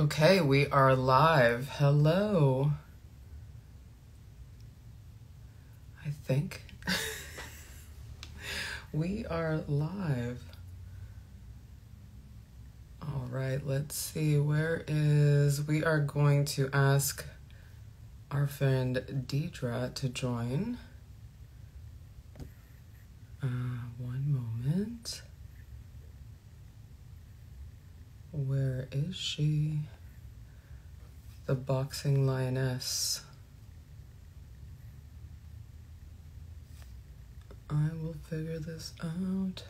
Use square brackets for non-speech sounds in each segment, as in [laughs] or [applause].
Okay, we are live. Hello. I think [laughs] we are live. All right, let's see. Where is. We are going to ask our friend Deedra to join. Uh, one moment. Where is she? The boxing lioness. I will figure this out.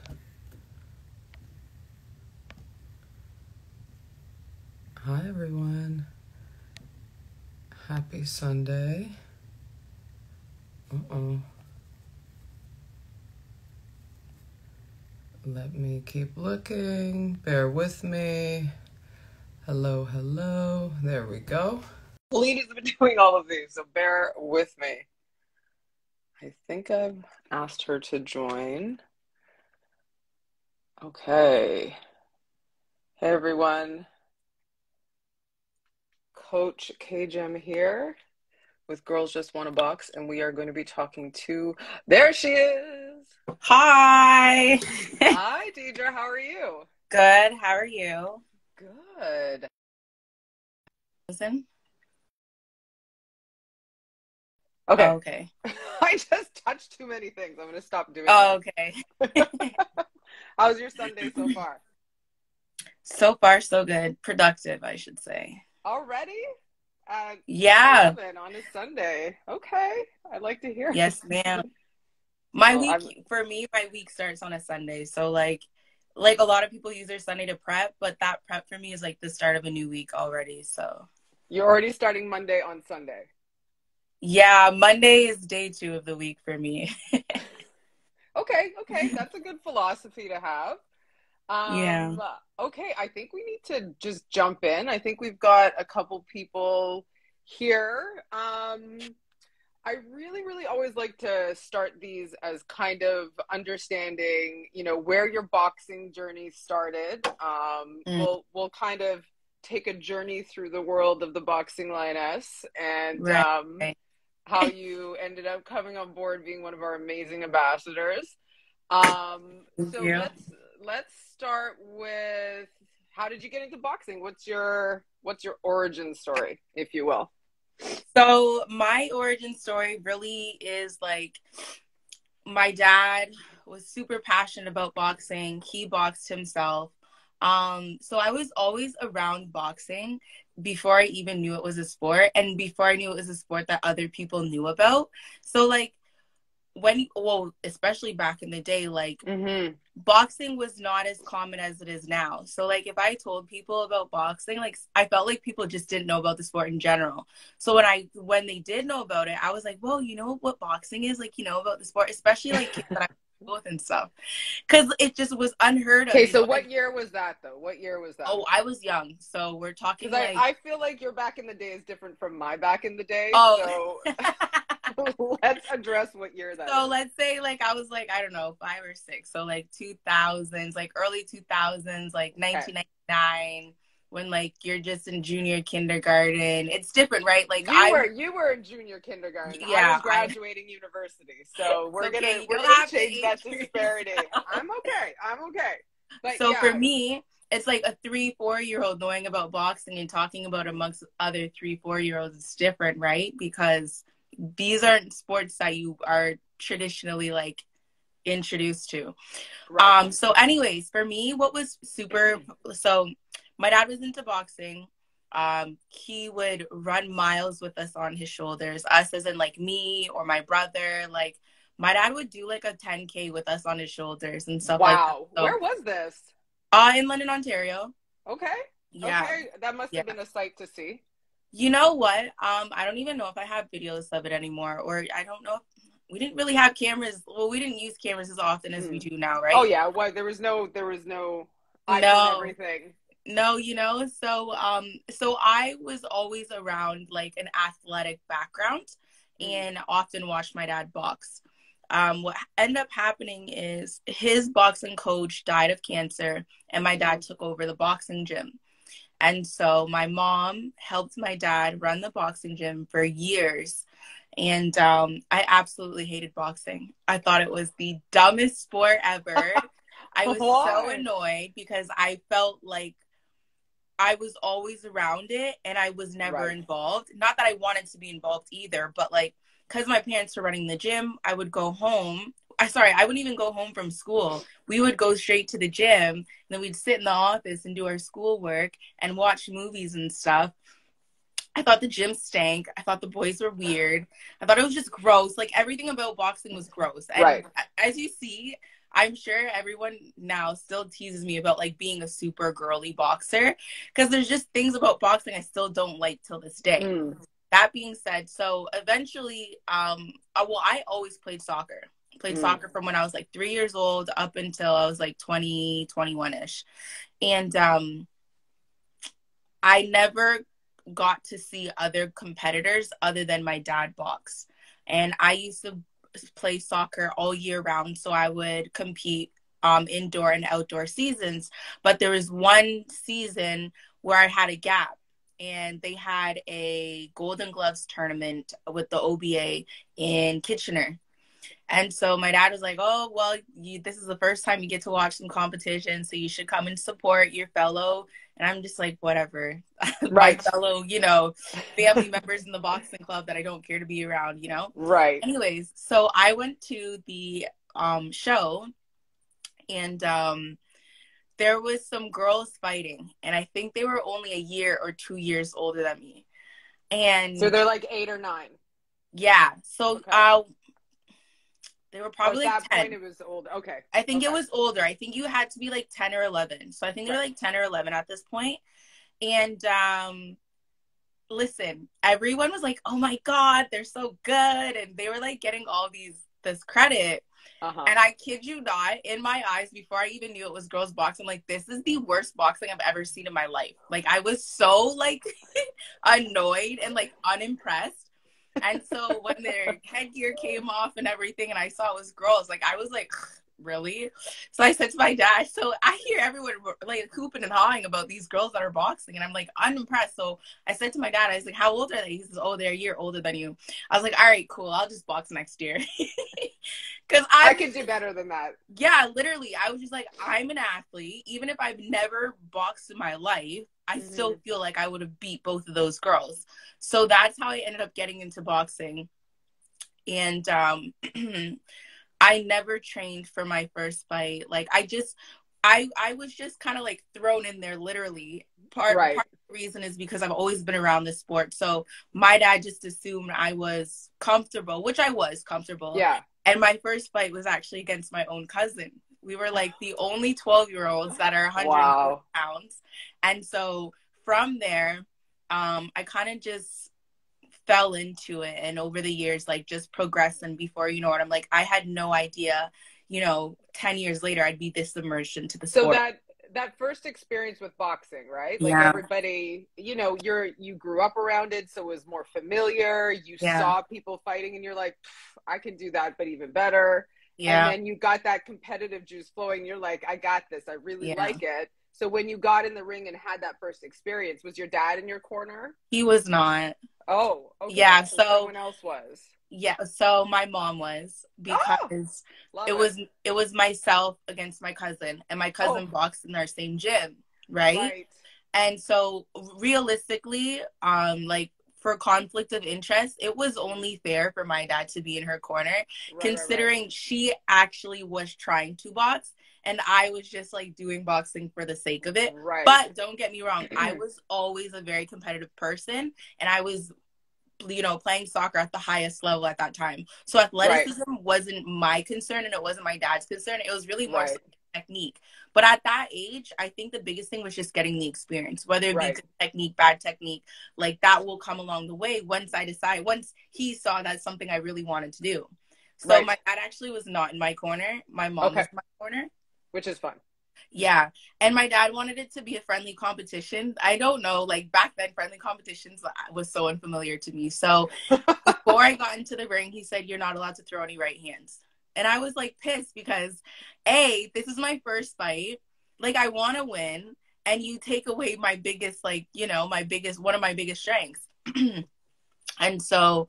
Hi, everyone. Happy Sunday. Uh oh. Let me keep looking. Bear with me. Hello, hello. There we go. Lena's been [laughs] doing all of these, so bear with me. I think I've asked her to join. Okay. Hey, everyone. Coach KJM here with Girls Just Wanna Box, and we are going to be talking to. There she is. Hi. Hi, Deedra. How are you? Good. How are you? Good. Listen. Okay. Oh, okay. [laughs] I just touched too many things. I'm going to stop doing Oh, that. okay. [laughs] How's your Sunday so [laughs] far? so far, so good. Productive, I should say. Already? At Yeah. on a Sunday. Okay. I'd like to hear. Yes, ma'am. My week for me, my week starts on a Sunday. So like, like a lot of people use their Sunday to prep, but that prep for me is like the start of a new week already. So You're already starting Monday on Sunday. yeah, Monday is day two of the week for me. [laughs] Okay, okay. That's a good philosophy to have. Um, Yeah. Okay, I think we need to just jump in. I think we've got a couple people here. Um, I really, really always like to start these as kind of understanding, you know, where your boxing journey started. Um, Mm. We'll we'll kind of take a journey through the world of the boxing lioness and Right. um, how you ended up coming on board being one of our amazing ambassadors. Um, so you. let's let's start with how did you get into boxing? What's your what's your origin story, if you will? So my origin story really is like my dad was super passionate about boxing. He boxed himself. Um, so I was always around boxing before I even knew it was a sport and before I knew it was a sport that other people knew about. So like when well, especially back in the day, like Mm-hmm. Boxing was not as common as it is now. So like if I told people about boxing, like I felt like people just didn't know about the sport in general. So when I when they did know about it, I was like, "Well, you know what boxing is? Like, you know about the sport, especially like kids that I [laughs] with and stuff." Cuz it just was unheard of. Okay, so know? what year was that though? What year was that? oh, I was young. So we're talking Because like I, I feel like your back in the day is different from my back in the day. Oh. So [laughs] [laughs] let's address what year that so let's say like I was like I don't know, 5 or 6. So like 2000s, like early 2000s, like 1999 when like you're just in junior kindergarten. It's different, right? Like you I were you were in junior kindergarten. I Yeah, was [laughs] graduating university. So we're okay, gonna we're gonna change that disparity. I'm okay. I'm okay. But so yeah, for me, it's like a three, four year old knowing about boxing and talking about amongst other three, four year olds is different, right? Because these aren't sports that you are traditionally like introduced to. right. Um, so anyways, for me, what was super so my dad was into boxing. Um, he would run miles with us on his shoulders, us as in like me or my brother. Like my dad would do like a 10k with us on his shoulders and stuff like wow. So- Where was this? Uh, in London, Ontario. Okay. Yeah. Okay. That must have Yeah. been a sight to see. You know what? Um, I don't even know if I have videos of it anymore, or I don't know. If, we didn't really have cameras. Well, we didn't use cameras as often as we do now, right? Oh yeah. Why there was no there was no No. everything. No, you know. So, um, so I was always around like an athletic background, Mm. and often watched my dad box. Um, what ended up happening is his boxing coach died of cancer, and my dad took over the boxing gym. And so my mom helped my dad run the boxing gym for years. And um, I absolutely hated boxing. I thought it was the dumbest sport ever. [laughs] I was so annoyed because I felt like I was always around it and I was never right. involved. Not that I wanted to be involved either, but like because my parents were running the gym, I would go home. I sorry, I wouldn't even go home from school. We would go straight to the gym, and then we'd sit in the office and do our schoolwork and watch movies and stuff. I thought the gym stank. I thought the boys were weird. I thought it was just gross. Like everything about boxing was gross. And right. as you see, I'm sure everyone now still teases me about like being a super girly boxer because there's just things about boxing I still don't like till this day. Mm. That being said, so eventually, um, uh, well, I always played soccer. Played mm. soccer from when I was like three years old up until I was like 20, 21 ish. And um, I never got to see other competitors other than my dad box. And I used to play soccer all year round, so I would compete um, indoor and outdoor seasons. But there was one season where I had a gap, and they had a Golden Gloves tournament with the OBA in Kitchener. And so my dad was like, "Oh, well, you, this is the first time you get to watch some competition, so you should come and support your fellow and I'm just like, whatever. [laughs] Right. My fellow, you know, family members in the boxing club that I don't care to be around, you know? Right. Anyways, so I went to the um, show and um, there was some girls fighting. And I think they were only a year or two years older than me. And so they're like eight or nine. Yeah. So okay. uh, they were probably at like that 10. point it was old. Okay. I think okay. it was older. I think you had to be like 10 or 11. So I think they were like 10 or 11 at this point. And um listen, everyone was like, "Oh my god, they're so good." And they were like getting all these this credit. Uh-huh. And I kid you not, in my eyes, before I even knew it was girls boxing, like this is the worst boxing I've ever seen in my life. Like I was so like [laughs] annoyed and like unimpressed and so when their headgear came off and everything, and I saw it was girls, like I was like, really? So I said to my dad, so I hear everyone like hooping and hawing about these girls that are boxing, and I'm like unimpressed. So I said to my dad, I was like, how old are they? He says, oh, they're a year older than you. I was like, all right, cool, I'll just box next year. [laughs] Because I, I could do better than that. Yeah, literally. I was just like, I'm an athlete. Even if I've never boxed in my life, I mm-hmm. still feel like I would have beat both of those girls. So that's how I ended up getting into boxing. And um, [clears throat] I never trained for my first fight. Like I just I I was just kind of like thrown in there literally. Part, right. part of the reason is because I've always been around the sport. So my dad just assumed I was comfortable, which I was comfortable. Yeah. And my first fight was actually against my own cousin. We were like the only 12 year olds that are 100 wow. pounds. And so from there, um, I kind of just fell into it. And over the years, like just progressed. And before you know what, I'm like, I had no idea, you know, 10 years later, I'd be this immersed into the so sport. So that, that first experience with boxing, right? Like yeah. everybody, you know, you're you grew up around it, so it was more familiar. You yeah. saw people fighting, and you're like, I can do that, but even better. Yeah. And then you got that competitive juice flowing. You're like, I got this. I really yeah. like it. So when you got in the ring and had that first experience, was your dad in your corner? He was not. Oh, okay. yeah. So, so someone else was. Yeah. So my mom was because oh, it was it was myself against my cousin, and my cousin oh. boxed in our same gym, right? right? And so realistically, um, like for conflict of interest, it was only fair for my dad to be in her corner, right, considering right, right. she actually was trying to box and I was just like doing boxing for the sake of it. Right. But don't get me wrong, I [clears throat] was always a very competitive person and I was you know playing soccer at the highest level at that time. So athleticism right. wasn't my concern and it wasn't my dad's concern. It was really more right. technique. But at that age, I think the biggest thing was just getting the experience, whether it be right. technique, bad technique, like that will come along the way once I decide, once he saw that's something I really wanted to do. So my dad actually was not in my corner. My mom okay. was in my corner which is fun. Yeah. And my dad wanted it to be a friendly competition. I don't know, like back then, friendly competitions was so unfamiliar to me. So [laughs] before I got into the ring, he said, You're not allowed to throw any right hands. And I was like pissed because A, this is my first fight. Like, I want to win. and you take away my biggest like you know my biggest one of my biggest strengths [clears throat] and so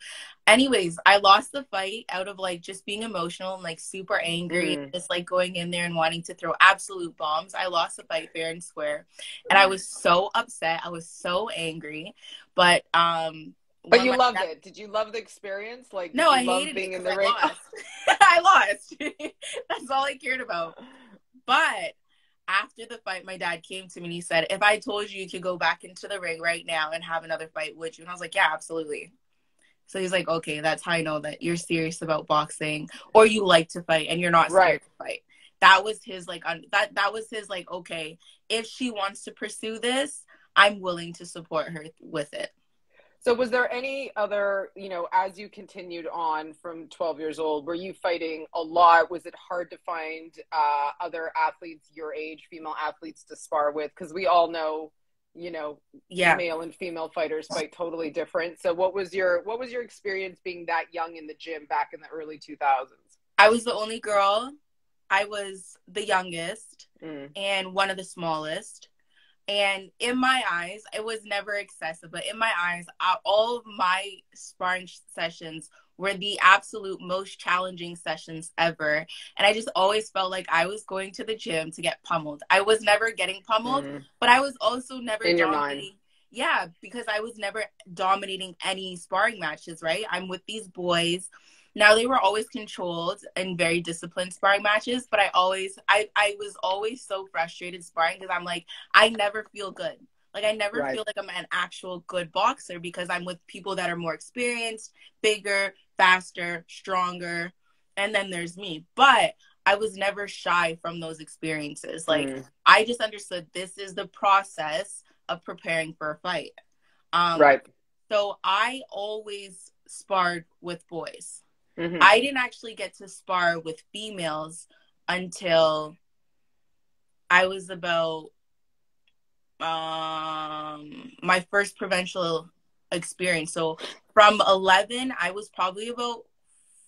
anyways i lost the fight out of like just being emotional and like super angry mm. just like going in there and wanting to throw absolute bombs i lost the fight fair and square and i was so upset i was so angry but um but you loved it. Did you love the experience? Like, no, I hated being in the I ring. Lost. [laughs] I lost. [laughs] That's all I cared about. But after the fight, my dad came to me and he said, "If I told you you could go back into the ring right now and have another fight, would you?" And I was like, "Yeah, absolutely." So he's like, "Okay, that's how I know that you're serious about boxing, or you like to fight and you're not scared right. to fight." That was his like un- that that was his like, "Okay, if she wants to pursue this, I'm willing to support her with it." So was there any other, you know, as you continued on from 12 years old, were you fighting a lot? Was it hard to find uh, other athletes your age, female athletes to spar with? Because we all know, you know, yeah. male and female fighters fight totally different. So what was your what was your experience being that young in the gym back in the early 2000s? I was the only girl. I was the youngest mm. and one of the smallest. And in my eyes, it was never excessive, but in my eyes, all of my sparring sessions were the absolute most challenging sessions ever. And I just always felt like I was going to the gym to get pummeled. I was never getting pummeled, mm. but I was also never in your mind. Yeah, because I was never dominating any sparring matches, right? I'm with these boys now they were always controlled and very disciplined sparring matches, but I always I I was always so frustrated sparring because I'm like I never feel good. Like I never right. feel like I'm an actual good boxer because I'm with people that are more experienced, bigger, faster, stronger, and then there's me. But I was never shy from those experiences. Like mm. I just understood this is the process of preparing for a fight. Um, right. So I always sparred with boys. Mm-hmm. I didn't actually get to spar with females until I was about um my first provincial experience. So from 11, I was probably about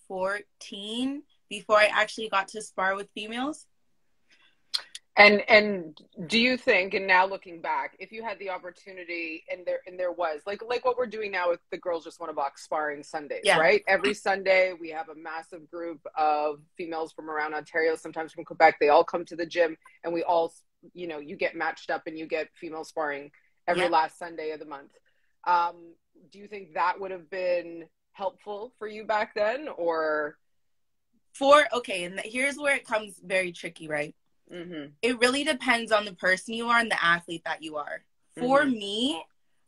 14 before I actually got to spar with females. And and do you think, and now looking back, if you had the opportunity, and there and there was like like what we're doing now with the girls just wanna box sparring Sundays, yeah. right? Every Sunday we have a massive group of females from around Ontario, sometimes from Quebec. They all come to the gym, and we all, you know, you get matched up and you get female sparring every yeah. last Sunday of the month. Um, do you think that would have been helpful for you back then, or? For okay, and here's where it comes very tricky, right? Mm-hmm. It really depends on the person you are and the athlete that you are. For mm-hmm. me,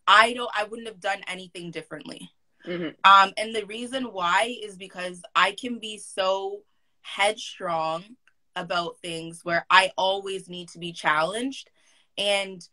I don't. I wouldn't have done anything differently. Mm-hmm. Um, and the reason why is because I can be so headstrong about things where I always need to be challenged. And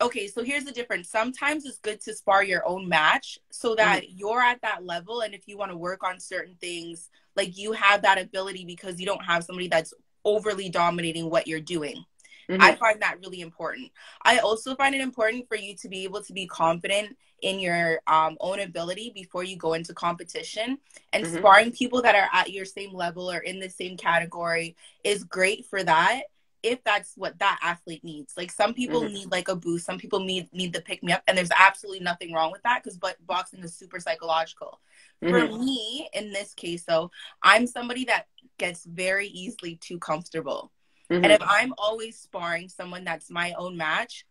okay, so here's the difference. Sometimes it's good to spar your own match so that mm-hmm. you're at that level. And if you want to work on certain things, like you have that ability because you don't have somebody that's overly dominating what you're doing. Mm-hmm. I find that really important. I also find it important for you to be able to be confident in your um, own ability before you go into competition. And mm-hmm. sparring people that are at your same level or in the same category is great for that if that's what that athlete needs. Like some people mm-hmm. need like a boost, some people need need the pick me up, and there's absolutely nothing wrong with that because but boxing is super psychological. Mm-hmm. For me, in this case, though, I'm somebody that gets very easily too comfortable. Mm-hmm. And if I'm always sparring someone that's my own match,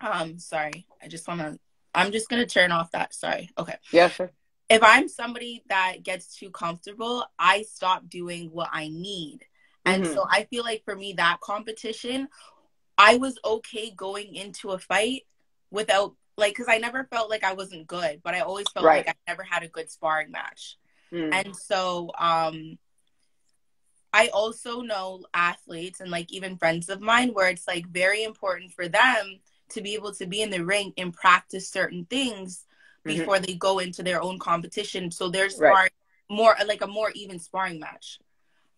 um, sorry, I just want to, I'm just going to turn off that. Sorry. Okay. Yeah, sure. If I'm somebody that gets too comfortable, I stop doing what I need. And mm-hmm. so I feel like for me, that competition, I was okay going into a fight without, like, because I never felt like I wasn't good, but I always felt right. like I never had a good sparring match. Mm. And so, um, I also know athletes and like even friends of mine where it's like very important for them to be able to be in the ring and practice certain things mm-hmm. before they go into their own competition. So there's right. more like a more even sparring match.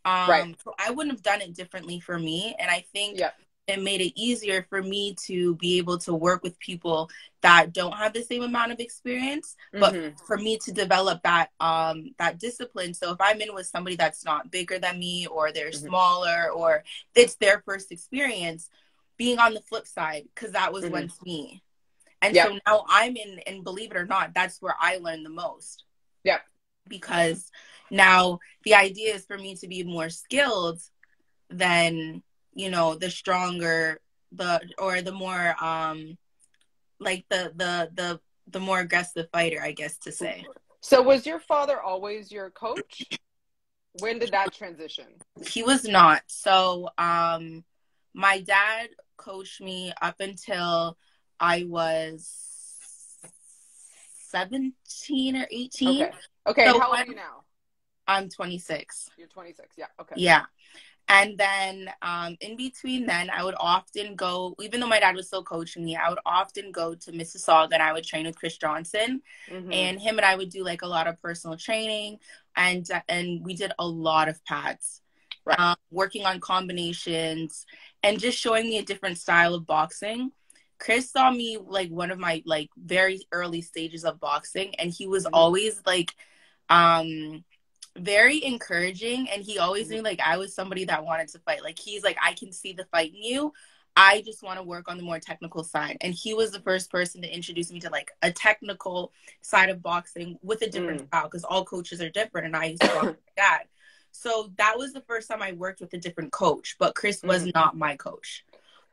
Um, right. So I wouldn't have done it differently for me, and I think yep it made it easier for me to be able to work with people that don't have the same amount of experience but mm-hmm. for me to develop that um that discipline so if i'm in with somebody that's not bigger than me or they're mm-hmm. smaller or it's their first experience being on the flip side because that was Mhm. once me. And Yep. so now I'm in, and believe it or not, that's where I learned the most. Yep. Because now the idea is for me to be more skilled than, you know, the stronger, the, or the more, um, like the, the, the, the more aggressive fighter, I guess to say. So was your father always your coach? When did that transition? He was not. So, um, my dad coached me up until I was 17 or 18. Okay. Okay. So how old are you now? I'm 26. You're 26. Yeah. Okay. Yeah. And then um, in between then, I would often go, even though my dad was still coaching me, I would often go to Mississauga and I would train with Chris Johnson. Mhm. And him and I would do like a lot of personal training and and we did a lot of pads. Right. Um, working on combinations and just showing me a different style of boxing. Chris saw me like one of my like very early stages of boxing and he was Mhm. always like um very encouraging and he always knew like I was somebody that wanted to fight. Like he's like I can see the fight in you. I just want to work on the more technical side. And he was the first person to introduce me to like a technical side of boxing with a different style because all coaches are different and I used to box [coughs] my dad. So that was the first time I worked with a different coach, but Chris was Mhm. not my coach.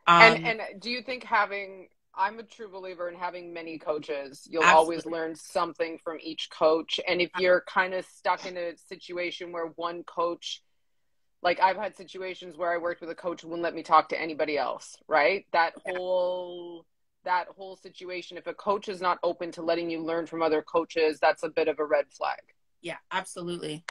Um, and and do you think having I'm a true believer in having many coaches. You'll always learn something from each coach. And if you're kind of stuck in a situation where one coach like I've had situations where I worked with a coach who wouldn't let me talk to anybody else, right? That whole that whole situation if a coach is not open to letting you learn from other coaches, that's a bit of a red flag. Yeah, absolutely.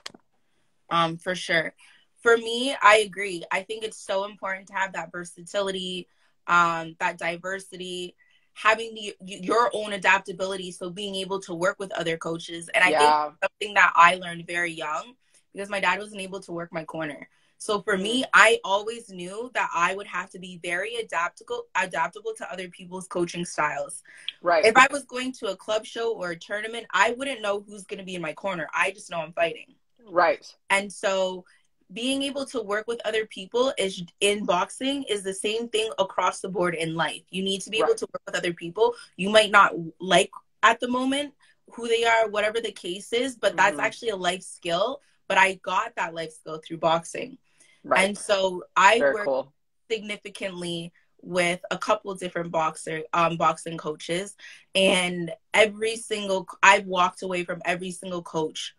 Um, for sure. For me, I agree. I think it's so important to have that versatility, um, that diversity, having the, your own adaptability. So being able to work with other coaches, and I think something that I learned very young because my dad wasn't able to work my corner. So for me, I always knew that I would have to be very adaptable adaptable to other people's coaching styles. Right. If I was going to a club show or a tournament, I wouldn't know who's going to be in my corner. I just know I'm fighting. right. And so being able to work with other people is in boxing is the same thing across the board in life. You need to be able to work with other people. You might not like at the moment who they are, whatever the case is, but that's Mhm. actually a life skill. But I got that life skill through boxing. Right. And so I Very work cool. significantly with a couple different boxer um boxing coaches and every single I've walked away from every single coach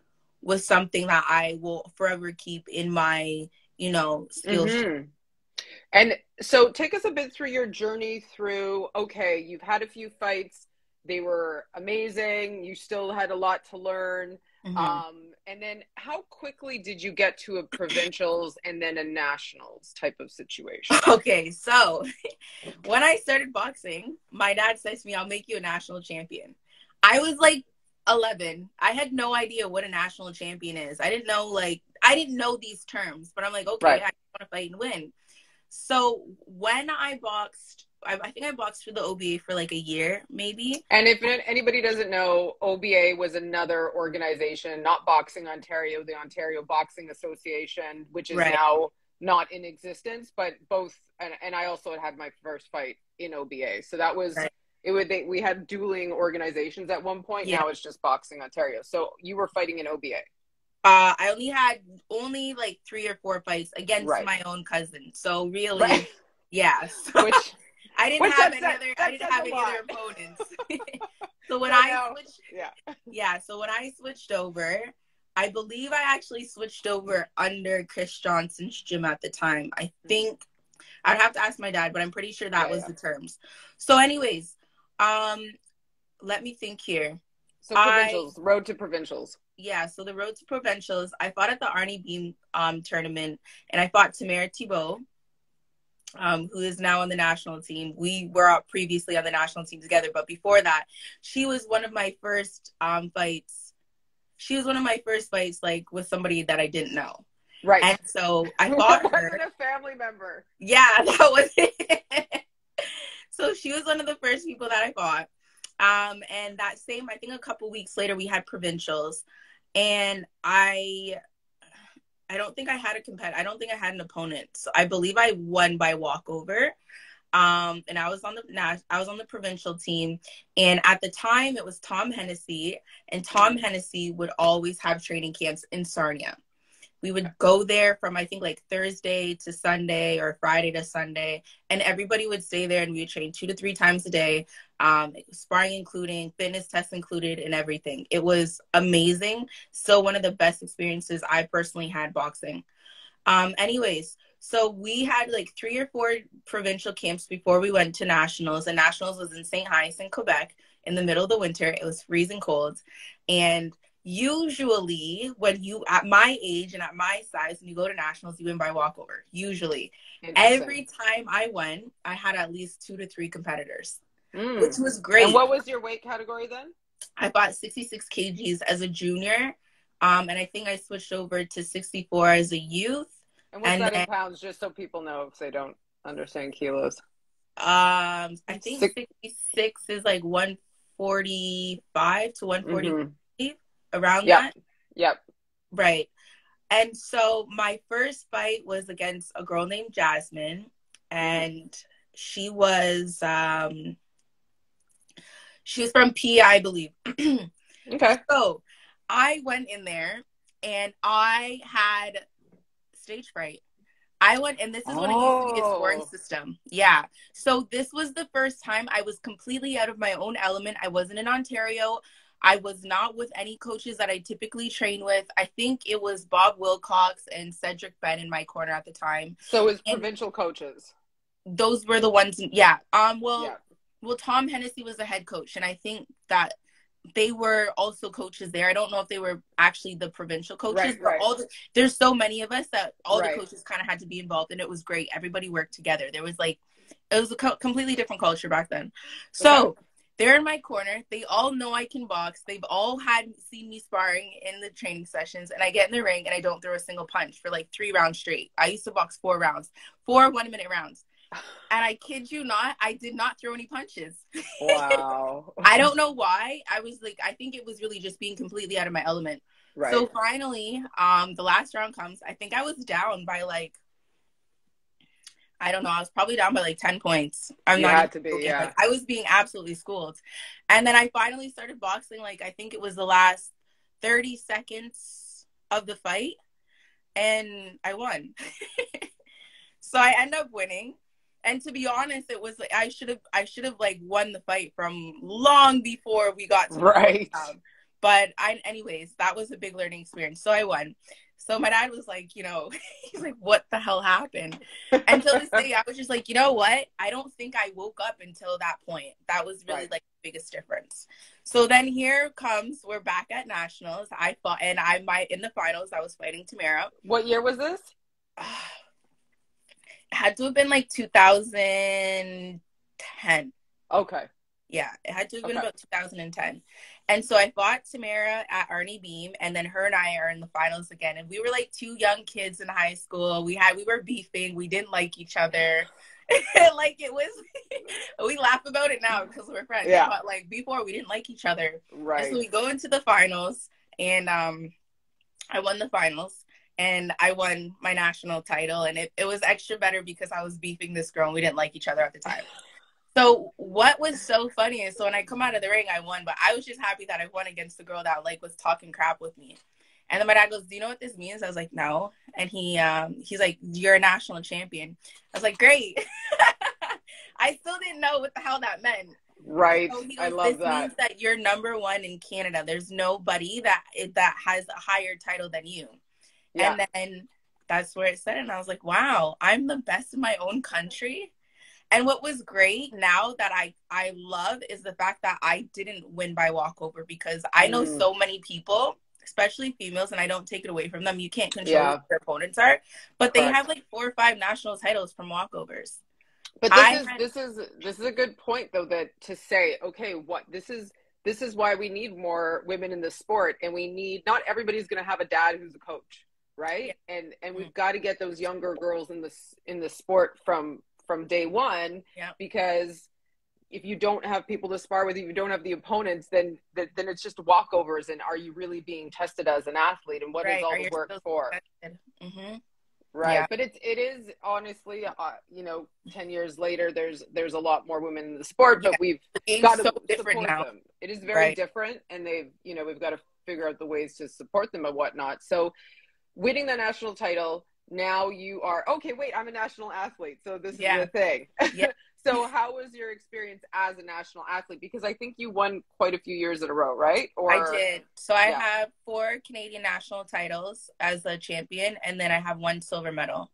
with something that I will forever keep in my you know skills Mhm. And so take us a bit through your journey through okay, you've had a few fights, they were amazing, you still had a lot to learn. Mhm. Um and then how quickly did you get to a provincials and then a nationals type of situation? [laughs] okay so [laughs] when I started boxing my dad says to me I'll make you a national champion I was like 11 I had no idea what a national champion is I didn't know like I didn't know these terms but I'm like okay Right. I want to fight and win so when I boxed I, I think I boxed for the OBA for like a year maybe And if anybody doesn't know, OBA was another organization, not Boxing Ontario, the Ontario Boxing Association, which is Right. now not in existence, but both, and, and I also had my first fight in OBA. So that was, Right. It would, they, we had dueling organizations at one point. Yeah. Now it's just Boxing Ontario. So you were fighting in OBA. uh, I only had only like three or four fights against Right. my own cousin so really Right. yeah [laughs] so Which, [laughs] I didn't Which have any said- other I didn't have any lot. other opponents [laughs] so when I I switched yeah. Yeah, so when I switched over, I believe I actually switched over under Chris Johnson's gym at the time. I think I'd have to ask my dad, but I'm pretty sure that. Yeah, was yeah. the terms. So anyways, um let me think here. So I- provincials, road to provincials. Yeah, so the road to provincials, I fought at the Arnie Beam um tournament and I fought Tammara Thibeault. Um, who is now on the national team. We were out previously on the national team together, but before that, she was one of my first um fights. She was one of my first fights, like with somebody that I didn't know, Right. and so I [laughs] fought her. a family member. Yeah, [laughs] that was it. So she was one of the first people that I fought. Um, and that same, I think a couple weeks later, we had provincials, and I, I don't think I had a compet. I don't think I had an opponent. So I believe I won by walkover. Um, and I was on the I was on the provincial team, and at the time it was Tom Hennessy, and Tom Hennessy would always have training camps in Sarnia. We would go there from I think like Thursday to Sunday or Friday to Sunday, and everybody would stay there, and we would train two to three times a day, um, sparring including, fitness tests included, and everything. It was amazing. So one of the best experiences I personally had boxing. Um, anyways, so we had like three or four provincial camps before we went to nationals, and nationals was in St. Hyacinthe in Quebec in the middle of the winter. It was freezing cold, and usually when you at my age and at my size, when you go to nationals, you win by walkover. Usually, every time I went, I had at least two to three competitors, mm. which was great. And what was your weight category then? I bought 66 kgs as a junior, um, and I think I switched over to 64 as a youth and what's and that then, in pounds, just so people know if they don't understand kilos? Um, I think Six. 66 is like 145 to 140 mm-hmm. Around yep. that. Yep. Right. And so my first fight was against a girl named Jasmine, and she was um she was from PEI, I believe. [clears throat] okay. So I went in there and I had stage fright. I went, and this is when oh. it used to be a scoring oh. system. Yeah. So this was the first time I was completely out of my own element. I wasn't in Ontario. I was not with any coaches that I typically train with. I think it was Bob Wilcox and Cedric Ben in my corner at the time. So it was provincial coaches. Those were the ones. Yeah. Um. Well. Yeah. Well, Tom Hennessy was the head coach, and I think that they were also coaches there. I don't know if they were actually the provincial coaches, right, but right. all the, there's so many of us that all right. the coaches kind of had to be involved, and it was great. Everybody worked together. There was like it was a co- completely different culture back then. So okay. They're in my corner. They all know I can box. They've all had seen me sparring in the training sessions, and I get in the ring and I don't throw a single punch for like three rounds straight. I used to box four rounds, four one minute rounds. [sighs] And I kid you not, I did not throw any punches. Wow. [laughs] I don't know why. I was like, I think it was really just being completely out of my element. Right. So finally, um, the last round comes. I think I was down by like, I don't know. I was probably down by like ten points. I'm you not had to be. Yeah. Like, I was being absolutely schooled, and then I finally started boxing. Like I think it was the last thirty seconds of the fight, and I won. [laughs] so I end up winning and to be honest it was like i should have i should have like won the fight from long before we got to right but i anyways that was a big learning experience so i won so my dad was like you know [laughs] he's like what the hell happened until this day i was just like you know what i don't think i woke up until that point that was really right. like the biggest difference so then here comes we're back at nationals i fought and i might in the finals i was fighting tammara what year was this [sighs] had to have been like 2010. Okay. Yeah, it had to have been okay. about 2010. And so I fought Tammara at Arnie Beam, and then her and I are in the finals again. And we were like two young kids in high school. We had we were beefing. We didn't like each other. [laughs] like it was, [laughs] we laugh about it now because we're friends. Yeah. But like before, we didn't like each other. Right. And so we go into the finals, and um, I won the finals and I won my national title. And it, it was extra better because I was beefing this girl and we didn't like each other at the time. So what was so funny is so when I come out of the ring, I won, but I was just happy that I won against the girl that like was talking crap with me. And then my dad goes, "Do you know what this means?" I was like, "No." And he um he's like, "You're a national champion." I was like, "Great." [laughs] I still didn't know what the hell that meant. Right. So goes, I love this that. means that you're number one in Canada. There's nobody that that has a higher title than you. Yeah. And then that's where it said, and I was like, wow, I'm the best in my own country. And what was great now that I I love is the fact that I didn't win by walkover because I know mm. so many people, especially females, and I don't take it away from them. You can't control yeah. what their opponents are, but Correct. they have like four or five national titles from walkovers. But this I is had... this is this is a good point though that to say, okay, what this is this is why we need more women in the sport and we need not everybody's going to have a dad who's a coach right yeah. and and we've got to get those younger girls in this in the sport from from day one yeah. because if you don't have people to spar with, if you don't have the opponents, then then it's just walkovers. And are you really being tested as an athlete? And what right. is all are the work for? Mm-hmm. Right, Yeah. but it's it is honestly, uh, you know, ten years later, there's there's a lot more women in the sport, but Yeah. we've game's got to so different support now. them. It is very Right. different, and they've you know we've got to figure out the ways to support them and whatnot. So, winning the national title, now you are okay. Wait, I'm a national athlete, so this Yeah. is the thing. Yeah. [laughs] so, how was your experience as a national athlete? Because I think you won quite a few years in a row, right? Or I did. So I Yeah. have four Canadian national titles as a champion, and then I have one silver medal.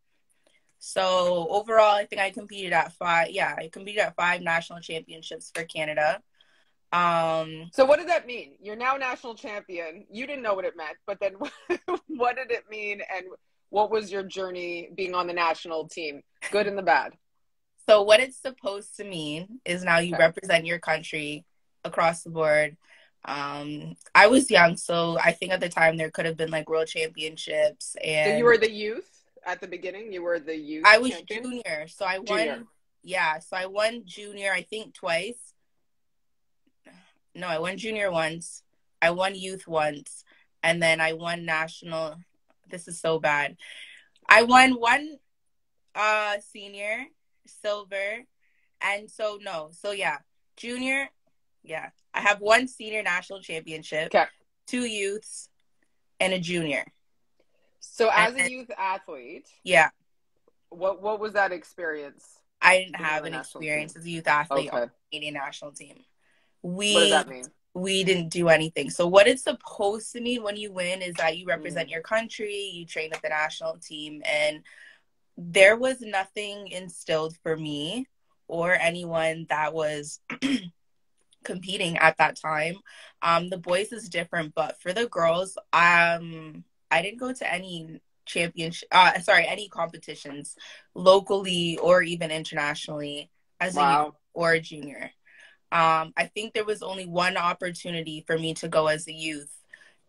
So overall, I think I competed at five. Yeah, I competed at five national championships for Canada. Um, So what does that mean? You're now national champion. You didn't know what it meant, but then [laughs] what did it mean and what was your journey being on the national team? Good and the bad. so what it's supposed to mean is now you Okay. represent your country across the board. Um, I was young, so I think at the time there could have been like world championships, and So you were the youth at the beginning. You were the youth. I was champion? junior, so I won. Junior. Yeah, so I won junior, I think twice. No, I won junior once. I won youth once, and then I won national. This is so bad. I won one uh senior silver, and so no, so yeah, junior. Yeah, I have one senior national championship, Okay. two youths, and a junior. So as a youth athlete, Yeah, what what was that experience? I didn't have an experience as a youth athlete on the Canadian national team. We What does that mean? We didn't do anything. So what it's supposed to mean when you win is that you represent Mm. your country, you train with the national team and there was nothing instilled for me or anyone that was [clears throat] competing at that time. Um the boys is different, but for the girls, um I didn't go to any championship uh sorry, any competitions locally or even internationally as a or a junior. Um, I think there was only one opportunity for me to go as a youth,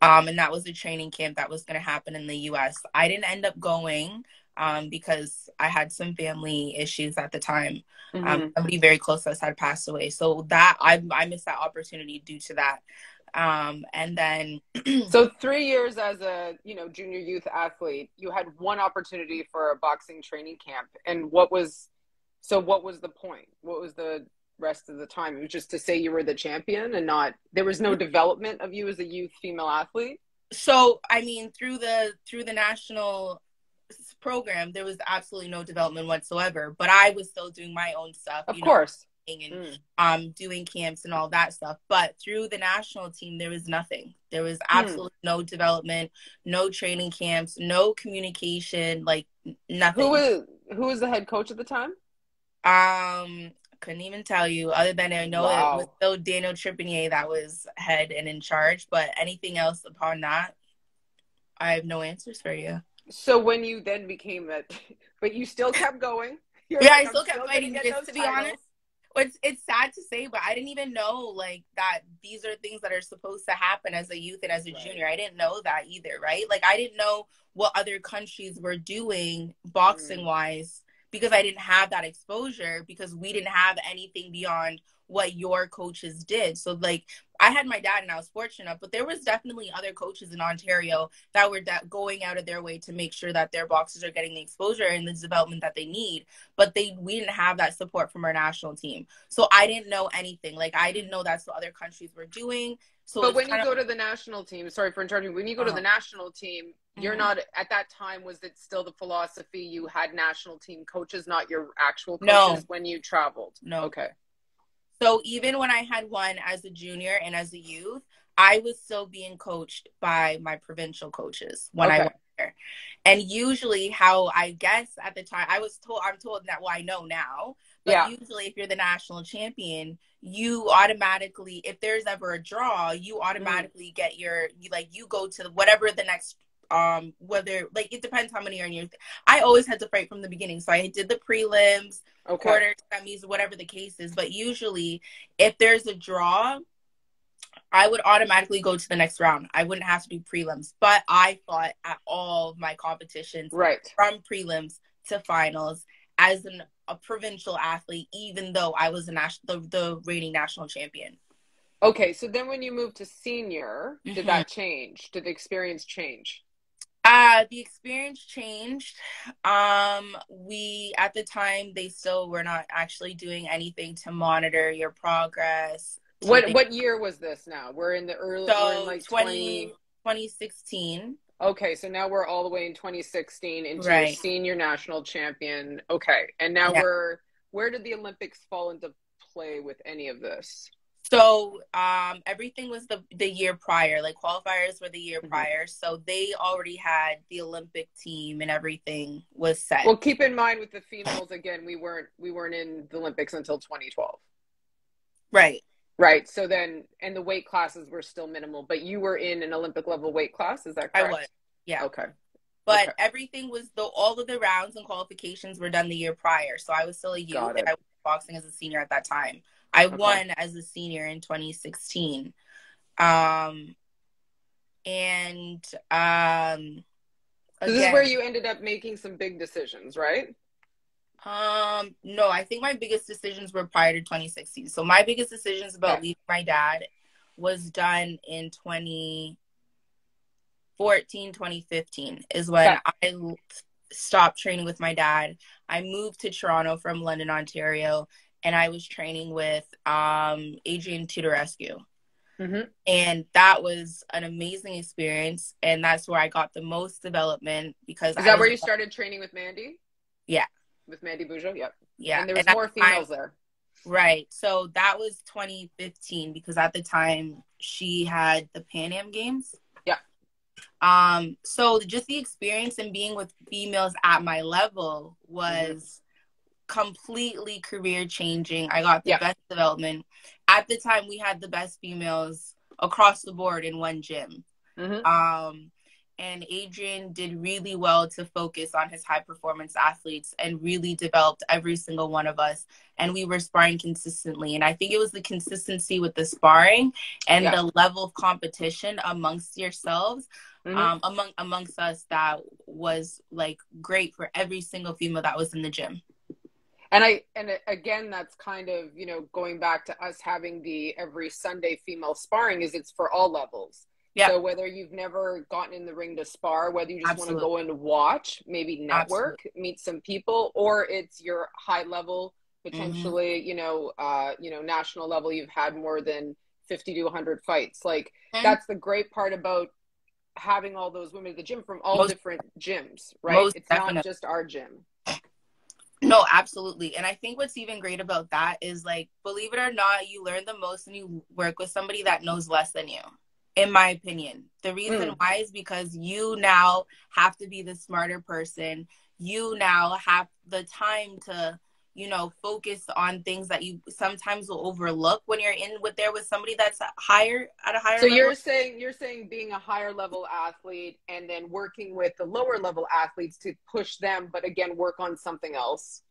um, and that was a training camp that was going to happen in the U.S. I didn't end up going um, because I had some family issues at the time. Um, somebody very close to us had passed away, so that I I missed that opportunity due to that. Um, and then [clears throat] So three years as a you know junior youth athlete, you had one opportunity for a boxing training camp, and what was so what was the point? What was the rest of the time? It was just to say you were the champion, and not there was no development of you as a youth female athlete. so I mean through the through the national program there was absolutely no development whatsoever but I was still doing my own stuff Of you know, course, and Mm. um doing camps and all that stuff but through the national team there was nothing there was Hmm. absolutely no development no training camps no communication like nothing who was who was the head coach at the time? um couldn't even tell you other than i know Wow. it was still daniel trépanier that was head and in charge but anything else upon that i have no answers for you So when you then became that, [laughs] but you still kept going. [laughs] You're Yeah, I "I'm still kept gonna fighting those to be titles." honest. it's it's sad to say, but I didn't even know like that these are things that are supposed to happen as a youth and as a Right. junior. I didn't know that either, right? Like I didn't know what other countries were doing boxing Mm. wise because I didn't have that exposure because we didn't have anything beyond what your coaches did. So like I had my dad and I was fortunate enough, but there was definitely other coaches in Ontario that were that going out of their way to make sure that their boxers are getting the exposure and the development that they need but they we didn't have that support from our national team. So I didn't know anything. Like I didn't know that's what other countries were doing. So But when you kind go to the national team, sorry for interrupting. When you go to Uh-huh. the national team, you're Mhm. not at that time. Was it still the philosophy you had national team coaches, not your actual coaches, No. when you traveled? no. Okay. So even when I had one as a junior and as a youth, I was still being coached by my provincial coaches when I went there. And usually how I guess at the time I was told I'm told that well I know now. But Yeah. usually if you're the national champion, you automatically if there's ever a draw, you automatically get your you like you go to whatever the next um whether like it depends how many are in your I always had to fight from the beginning. So I did the prelims, Okay. quarters, semis, whatever the case is. But usually, if there's a draw, I would automatically go to the next round. I wouldn't have to do prelims. But I fought at all of my competitions Right. from prelims to finals as an, a provincial athlete, even though I was a national the, the reigning national champion. Okay. So then when you moved to senior, did that change? Did the experience change? Uh, the experience changed. Um, we at the time they still were not actually doing anything to monitor your progress. What what year was this now? We're in the early So in like 20, 20 2016. Okay, so now we're all the way in 2016 into Right. senior national champion. Okay. And now Yeah. we're where did the Olympics fall into play with any of this? So um, everything was the the year prior. Like qualifiers were the year Mhm. prior, so they already had the Olympic team and everything was set. Well, keep in mind with the females again, we weren't we weren't in the Olympics until 2012. right. Right. So then and the weight classes were still minimal, but you were in an Olympic level weight class, is that I correct? was. Yeah. Okay. But Okay. everything was the all of the rounds and qualifications were done the year prior. So I was still a youth and I was boxing as a senior at that time. I Okay. won as a senior in 2016. Um and um So this is where you ended up making some big decisions, right? Um, no, I think my biggest decisions were prior to 2016. So my biggest decisions about Okay. leaving my dad was done in 2014, 2015 is when Okay. I stopped training with my dad. I moved to Toronto from London, Ontario, and I was training with um Adrian Teodorescu. Mhm. And that was an amazing experience. And that's where I got the most development because Is that where you started training with Mandy? Yeah. With Mandy Bujold? Yep. yeah. And there was at more the time- females there. Right. So that was 2015 because at the time she had the Pan Am Games. Yeah. Um. So just the experience and being with females at my level was completely career changing. I got the Yeah. best development. At the time, we had the best females across the board in one gym. Mhm. Um, and Adrian did really well to focus on his high performance athletes and really developed every single one of us. And we were sparring consistently. And I think it was the consistency with the sparring and Yeah. the level of competition amongst yourselves, Mhm. um, among amongst us that was like great for every single female that was in the gym. And I and again, that's kind of you know going back to us having the every Sunday female sparring is it's for all levels. Yeah. So whether you've never gotten in the ring to spar, whether you just want to go and watch, maybe network, meet some people, or it's your high level, potentially you know, uh, you know, national level, you've had more than fifty to hundred fights. Like Mhm. that's the great part about having all those women at the gym from all Most- different gyms, right? it's not just our gym. No, absolutely. And I think what's even great about that is like, believe it or not, you learn the most when you work with somebody that knows less than you, in my opinion. The reason Mm. why is because you now have to be the smarter person. You now have the time to, you know, focus on things that you sometimes will overlook when you're in with there with somebody that's higher at a higher So level. you're saying you're saying being a higher level athlete and then working with the lower level athletes to push them, but again work on something else.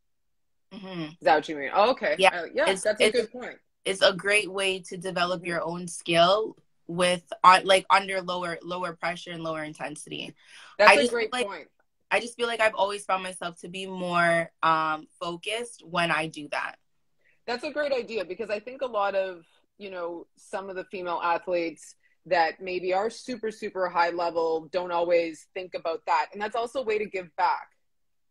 Mhm. Is that what you mean? Oh, okay. Yeah. Uh, yeah, It's- that's a good point. it's a great way to develop your own skill with on like under lower lower pressure and lower intensity. That's I a just great like- point. I just feel like I've always found myself to be more um focused when I do that. That's a great idea because I think a lot of, you know, some of the female athletes that maybe are super, super high level don't always think about that. And that's also a way to give back.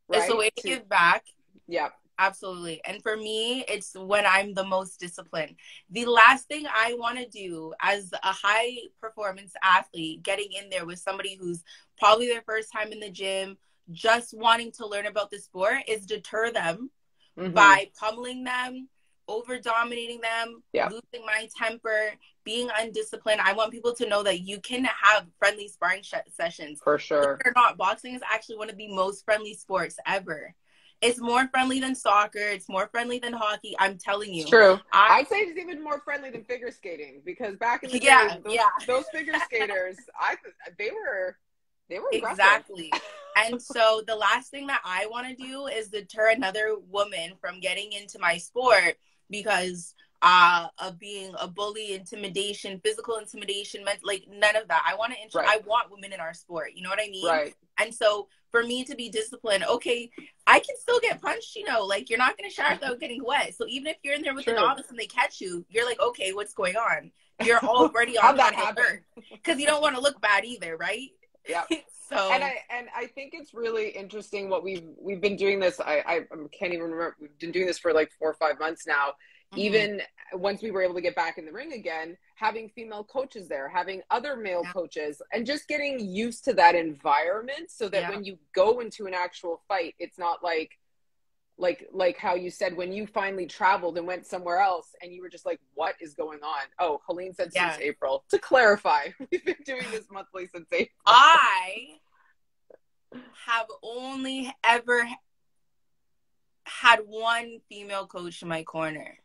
Right? It's a way to give back. Yeah. Absolutely. And for me, it's when I'm the most disciplined. The last thing I want to do as a high performance athlete, getting in there with somebody who's probably their first time in the gym, just wanting to learn about the sport, is deter them Mhm. by pummeling them, over dominating them, Yeah. losing my temper, being undisciplined. I want people to know that you can have friendly sparring sh- sessions. For sure. Or not, boxing is actually one of the most friendly sports ever. It's more friendly than soccer. It's more friendly than hockey. I'm telling you. It's true. I, I'd say it's even more friendly than figure skating because back in the Yeah, day, those, yeah. those figure skaters, I they were they were aggressive. exactly. [laughs] and so the last thing that I want to do is deter another woman from getting into my sport because uh of being a bully, intimidation, physical intimidation, meant like none of that. I want to. Int- Right. I want women in our sport. You know what I mean? Right. And so for me to be disciplined, okay, I can still get punched, you know, like you're not going to shower without getting wet. So even if you're in there with True. the novice and they catch you, you're like, okay, what's going on? You're already [laughs] on that alert because you don't want to look bad either, right? Yeah. [laughs] so and I and I think it's really interesting what we've we've been doing this. I I can't even remember. We've been doing this for like four or five months now. Mm-hmm. Even once we were able to get back in the ring again, having female coaches there, having other male yeah. coaches, and just getting used to that environment so that yeah. when you go into an actual fight, it's not like like like how you said when you finally traveled and went somewhere else and you were just like what is going on? Oh helene said yeah. since april. To clarify [laughs] we've been doing this monthly since april. I have only ever had one female coach in my corner.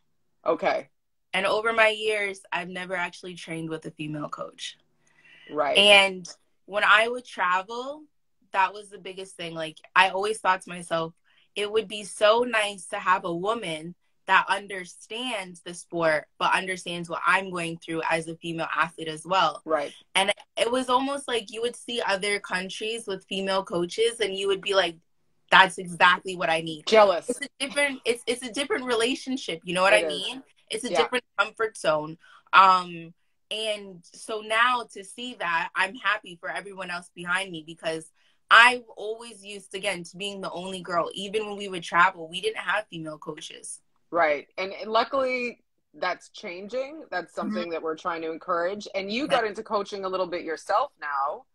Okay. And over my years i've never actually trained with a female coach. Right. And when i would travel that was the biggest thing. Like i always thought to myself it would be so nice to have a woman that understands the sport but understands what I'm going through as a female athlete as well. Right. And it was almost like you would see other countries with female coaches and you would be like that's exactly what I need. Jealous. It's a different it's it's a different relationship, you know what it I mean? It's a yeah. different comfort zone. Um and so now to see that, I'm happy for everyone else behind me because I always used again to being the only girl. Even when we would travel, we didn't have female coaches. Right, and, and luckily that's changing. That's mm-hmm. something mm-hmm. that we're trying to encourage. And you got into coaching a little bit yourself now.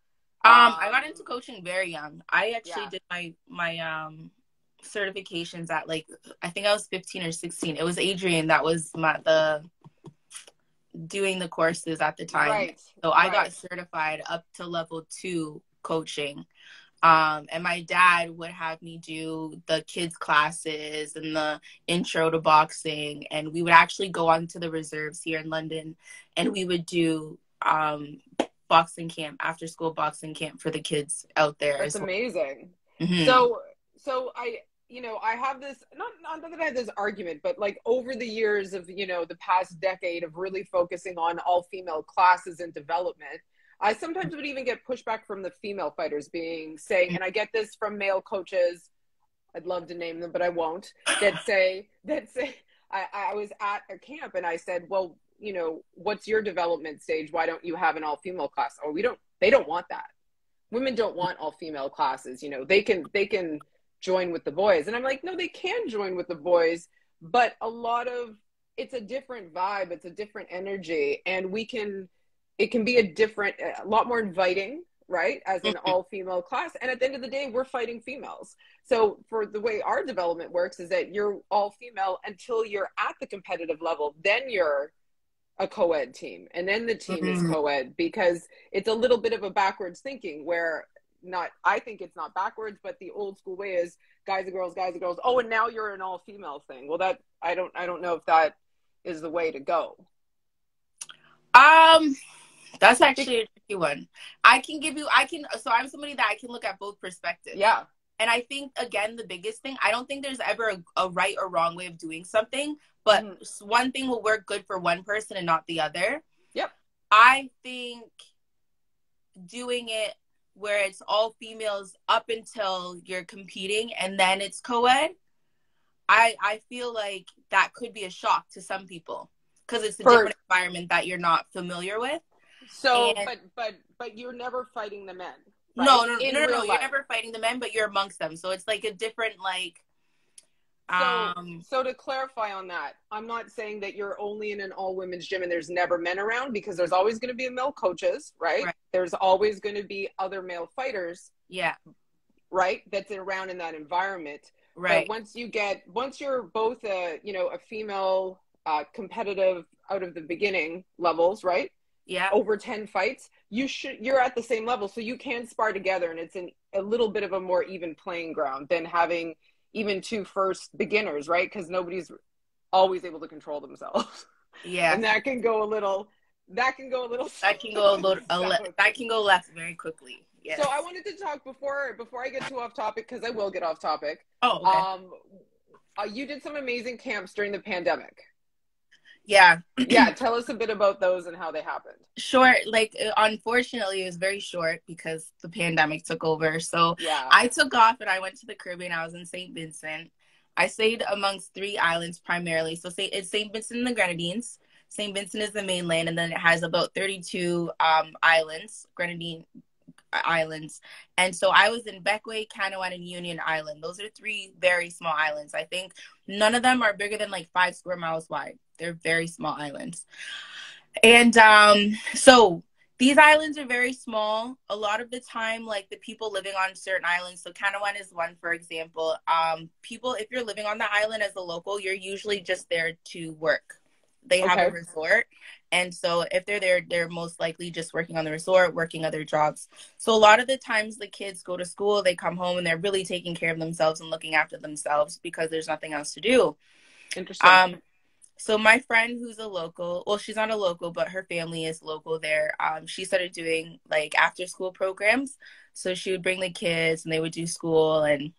Um, um I got into coaching very young. I actually yeah. did my my um certifications at like I think I was 15 or 16. It was Adrian that was my the doing the courses at the time. Right. So I right. got certified up to level 2 coaching. Um, and my dad would have me do the kids classes and the intro to boxing. And we would actually go on to the reserves here in London and we would do um, boxing camp, after school boxing camp for the kids out there. That's amazing. Mm-hmm. So, so I, you know, I have this, not, not that I have this argument, but like over the years of, you know, the past decade of really focusing on all female classes and development, I sometimes would even get pushback from the female fighters being saying, and I get this from male coaches. I'd love to name them, but I won't. That say that say I, I was at a camp and I said, well, you know, what's your development stage? Why don't you have an all female class? Or oh, we don't. They don't want that. Women don't want all female classes. You know, they can they can join with the boys, and I'm like, no, they can join with the boys, but a lot of it's a different vibe. It's a different energy, and we can it can be a different, a lot more inviting, right? As an mm-hmm. all female class. And at the end of the day, we're fighting females. So for the way our development works is that you're all female until you're at the competitive level. Then you're a co-ed team and then the team mm-hmm. is co-ed because it's a little bit of a backwards thinking where not I think it's not backwards, but the old school way is guys and girls, guys and girls. Oh, and now you're an all female thing. Well, that I don't I don't know if that is the way to go. Um, that's actually a tricky one. I can give you, I can, so I'm somebody that I can look at both perspectives. Yeah. And I think, again, the biggest thing, I don't think there's ever a, a right or wrong way of doing something, but mm. one thing will work good for one person and not the other. Yep. I think doing it where it's all females up until you're competing and then it's co-ed i i feel like that could be a shock to some people because it's a for, different environment that you're not familiar with so, and, but but but you're never fighting the men. Right? No, no, no, no, no. You're never fighting the men, but you're amongst them. So it's like a different like. Um, so, so to clarify on that, I'm not saying that you're only in an all women's gym and there's never men around because there's always going to be male coaches, right? right? There's always going to be other male fighters. Yeah. Right. That's around in that environment. Right. But once you get, once you're both a, you know, a female uh, competitive out of the beginning levels, right? Yeah. over 10 fights you should you're at the same level. So you can spar together and it's an, a little bit of a more even playing ground than having even two first beginners right? Because nobody's always able to control themselves. Yeah. And that can go a little that can go a little that can go a little [laughs] a le- that can go left very quickly. Yes. so i wanted to talk before before i get too off topic because i will get off topic. Oh okay. um uh, you did some amazing camps during the pandemic yeah. Yeah tell us a bit about those and how they happened. Short like uh, unfortunately it was very short because the pandemic took over. So yeah. I took off and i went to the caribbean. I was in st vincent. I stayed amongst three islands primarily. So say it's st vincent and the grenadines. St vincent is the mainland and then it has about 32 um, islands grenadine islands. And so I was in Bequia, Canouan, and Union Island. Those are three very small islands. I think none of them are bigger than like five square miles wide. They're very small islands. And um, so these islands are very small. A lot of the time, like the people living on certain islands, so Canouan is one, for example. Um, people, if you're living on the island as a local, you're usually just there to work. They have a resort. And so if they're there, they're most likely just working on the resort, working other jobs. So a lot of the times the kids go to school, they come home and they're really taking care of themselves and looking after themselves because there's nothing else to do. Interesting. Um, so my friend who's a local, well, she's not a local, but her family is local there. Um, she started doing like after school programs. So she would bring the kids and they would do school and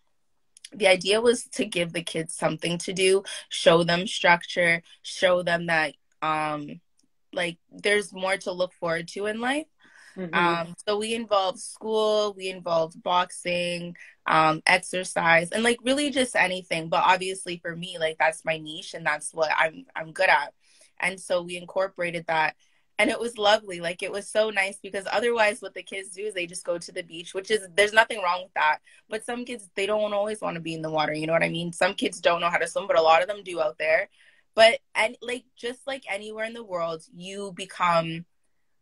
the idea was to give the kids something to do, show them structure, show them that um like there's more to look forward to in life. Mhm. Um, so we involved school, we involved boxing, um, exercise, and like really just anything. But obviously for me, like that's my niche and that's what I'm I'm good at. And so we incorporated that. And it was lovely. Like it was so nice because otherwise what the kids do is they just go to the beach, which is there's nothing wrong with that. But some kids they don't always want to be in the water, you know what I mean? Some kids don't know how to swim, but a lot of them do out there. But and like just like anywhere in the world, you become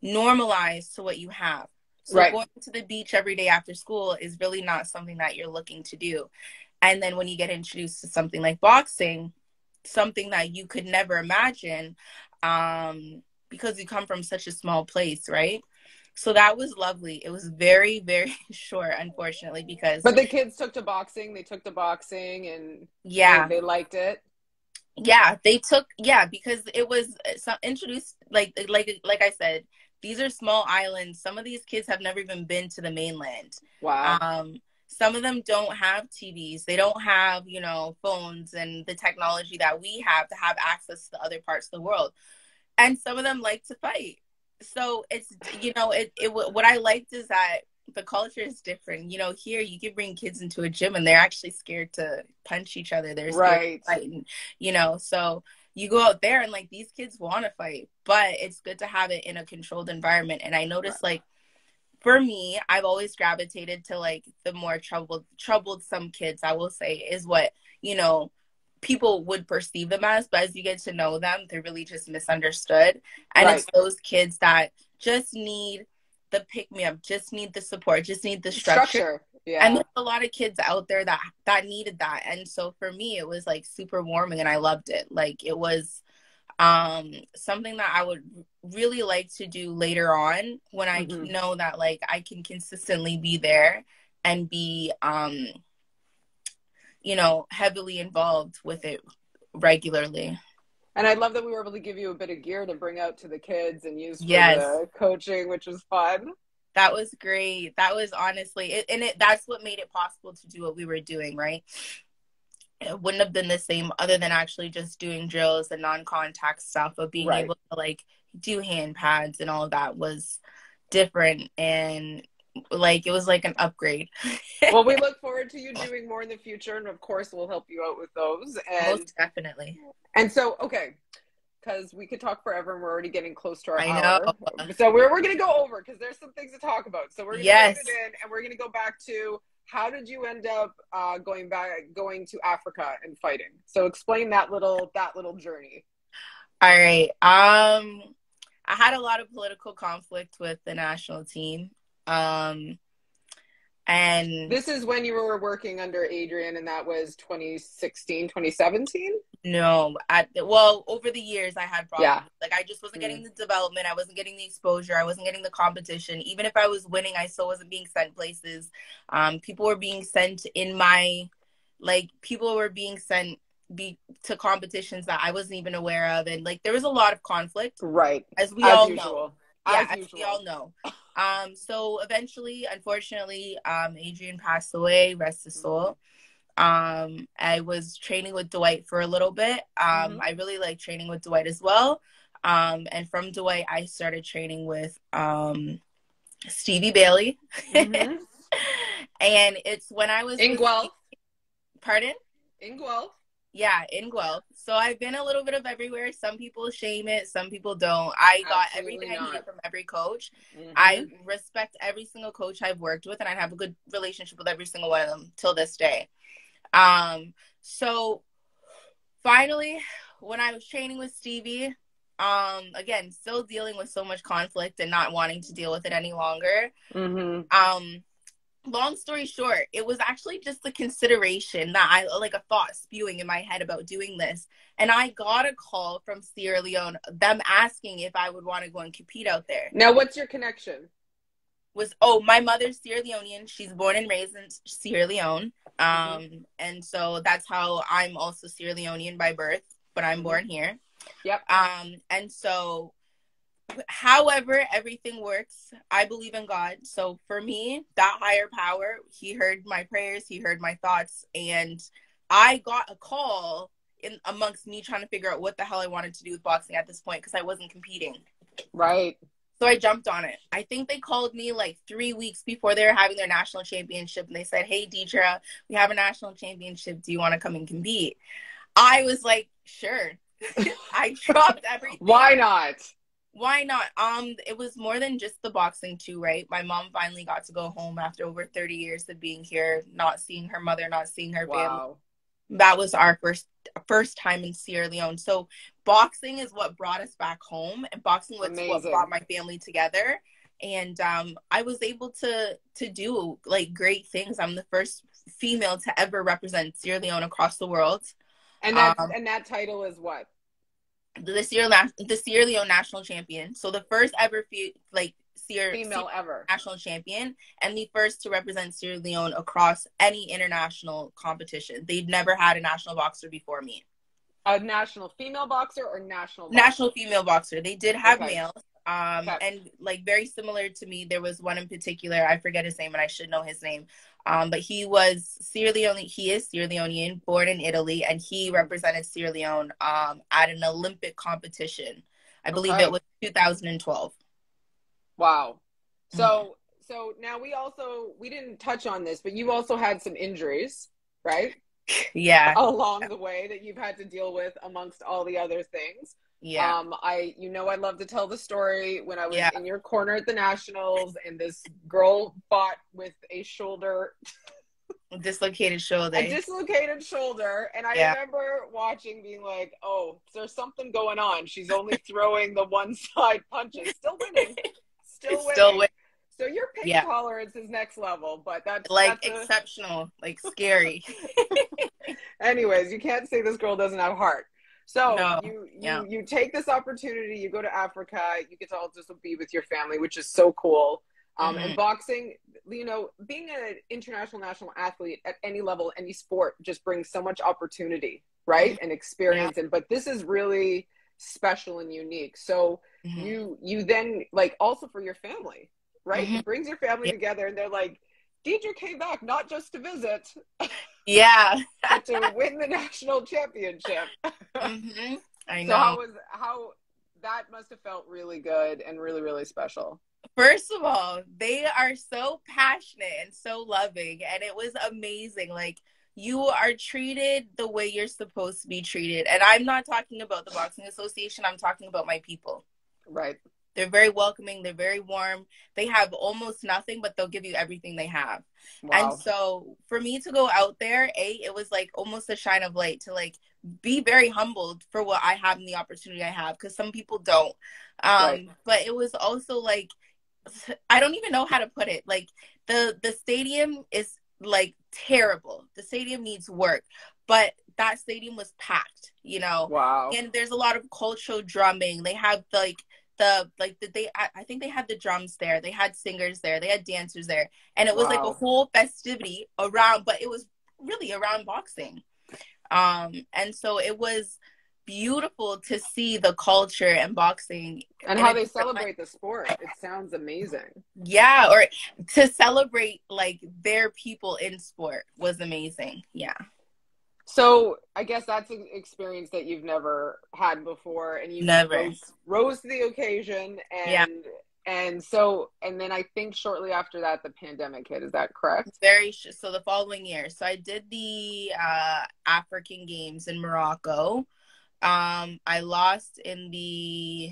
normalized to what you have. So Right. going to the beach every day after school is really not something that you're looking to do. And then when you get introduced to something like boxing, something that you could never imagine, um, because you come from such a small place, right? So that was lovely. It was very, very [laughs] short, unfortunately, because but the kids took to boxing. They took to boxing, and yeah, they, they liked it. Yeah, they took yeah because it was some introduced like like like I said, these are small islands. Some of these kids have never even been to the mainland. Wow. Um, some of them don't have TVs. They don't have, you know, phones and the technology that we have to have access to other parts of the world. And some of them like to fight. So it's, you know, it, it what I liked is that the culture is different. You know, here you can bring kids into a gym and they're actually scared to punch each other. They're scared Right. to fight, and, you know. So you go out there and like these kids want to fight, but it's good to have it in a controlled environment. And I noticed like for me, I've always gravitated to like the more troubled troubled some kids, I will say, is what, you know, people would perceive them as, but as you get to know them, they're really just misunderstood. And it's those kids that just need the pick me up, just need the support, just need the structure. Yeah. And there's a lot of kids out there that that needed that. And so for me it was like super warming and I loved it. Like it was um something that I would really like to do later on when I Mhm. know that like I can consistently be there and be um you know heavily involved with it regularly. And I love that we were able to give you a bit of gear to bring out to the kids and use for Yes. the coaching, which was fun. That was great. That was honestly it, and it that's what made it possible to do what we were doing, right? It wouldn't have been the same other than actually just doing drills and non-contact stuff, but being Right. able to like do hand pads and all of that was different and like it was like an upgrade. well, we [laughs] look forward to you doing more in the future, and of course, we'll help you out with those. And Most definitely. and so, okay, because we could talk forever, and we're already getting close to our I hour. know. So we're we're gonna go over because there's some things to talk about. So we're gonna Yes. it in, and we're gonna go back to how did you end up uh, going back going to Africa and fighting? So explain that little that little journey. All right. Um I had a lot of political conflict with the national team. Um and This is when you were working under Adrian, and that was 2016, 2017. No, I well over the years I had problems. Yeah. Like I just wasn't getting the development. I wasn't getting the exposure. I wasn't getting the competition. Even if I was winning, I still wasn't being sent places. Um, people were being sent in my, like people were being sent be to competitions that I wasn't even aware of, and like there was a lot of conflict, Right. as we As all know usual. yeah, As as we all know. [laughs] Um, so eventually, unfortunately, um, Adrian passed away. Rest his soul. Um, I was training with Dwight for a little bit. Um, Mhm. I really like training with Dwight as well. Um, and from Dwight, I started training with um, Stevie Bailey. Mhm. [laughs] and it's when I was In Guelph. Pardon? In Guelph. Yeah, in Guelph. So I've been a little bit of everywhere. Some people shame it, some people don't. I got Absolutely everything I needed from every coach. Mhm. I respect every single coach I've worked with, and I have a good relationship with every single one of them till this day. Um, so finally, when I was training with Stevie, um, again, still dealing with so much conflict and not wanting to deal with it any longer. Mhm. Um, long story short, it was actually just the consideration that I like a thought spewing in my head about doing this. And I got a call from Sierra Leone, them asking if I would want to go and compete out there. Now, what's your connection? was oh my mother's Sierra Leonean. She's born and raised in Sierra Leone. Um Mm-hmm. and so that's how I'm also Sierra Leonean by birth, but I'm born here. Yep. Um and so however everything works, I believe in God. So for me, that higher power, he heard my prayers, he heard my thoughts and I got a call in amongst me trying to figure out what the hell I wanted to do with boxing at this point because I wasn't competing. Right. So I jumped on it. I think they called me like three weeks before they were having their national championship and they said, Hey, Deedra, we have a national championship. Do you want to come and compete? I was like, Sure. [laughs] I dropped everything. Why not? Why not? Um, it was more than just the boxing too, right? My mom finally got to go home after over 30 years of being here, not seeing her mother, not seeing her family Wow. that was our first first time in Sierra Leone. So boxing is what brought us back home, and boxing was what brought my family together. And um, I was able to to do like great things. I'm the first female to ever represent Sierra Leone across the world. And that Um, and that title is what? The Sierra La- the Sierra Leone national champion. So the first ever fe- like Sierra Female ever. national champion and the first to represent Sierra Leone across any international competition. They'd never had a national boxer before me. A national female boxer or national boxer? national female boxer. They did have Okay. males. Um, Okay. and like very similar to me, there was one in particular. I forget his name, and I should know his name. Um, but he was Sierra Leone. He is Sierra Leonean, born in Italy, and he represented Sierra Leone um, at an Olympic competition. I believe Okay. it was 2012. Wow. Mm-hmm. So so now we also we didn't touch on this, but you also had some injuries, right? [laughs] Yeah, Along the way that you've had to deal with amongst all the other things. Yeah, Um, I, you know, I love to tell the story when I was Yeah. in your corner at the Nationals, and this girl fought with a shoulder, dislocated [laughs] shoulder. a dislocated shoulder, and I Yeah. remember watching, being like, "Oh, there's something going on. She's only throwing the one [laughs] side punches, still winning, still winning." still with So your pain Yeah. tolerance is next level, but that's like that's a- exceptional, like scary. [laughs] anyways, you can't say this girl doesn't have heart. So No. you you Yeah. you take this opportunity, you go to Africa, you get to all just be with your family, which is so cool. Um, Mhm. And boxing, you know, being an international national athlete at any level, any sport, just brings so much opportunity, right, and experience. And but this is really special and unique. So Mhm. you you then like also for your family, right? Mhm. It brings your family Yeah. together, and they're like, Deedra came back not just to visit, [laughs] Yeah, [laughs] to win the national championship. hmm I So know. how was how that must have felt really good and really really special. First of all, they are so passionate and so loving, and it was amazing. Like, you are treated the way you're supposed to be treated. And I'm not talking about the Boxing Association, I'm talking about my people. Right. They're very welcoming, they're very warm. They have almost nothing, but they'll give you everything they have. Wow. And so for me to go out there, A, it was like almost a shine of light to like be very humbled for what I have and the opportunity I have because some people don't. Um Right. but it was also like I don't even know how to put it. Like the the stadium is like terrible. The stadium needs work. But that stadium was packed, you know wow. and there's a lot of cultural drumming. They have like the like the, they I, I think they had the drums there. They had singers there. They had dancers there, and it was like a whole festivity around. But it was really around boxing, um, and so it was beautiful to see the culture and boxing and and how they celebrate the sport. It sounds amazing. yeah or to celebrate like their people in sport was amazing yeah So I guess that's an experience that you've never had before, and you Never. rose, rose to the occasion. And Yeah. and so and then I think shortly after that the pandemic hit. Is that correct? Very so the following year. So I did the uh, African Games in Morocco. Um, I lost in the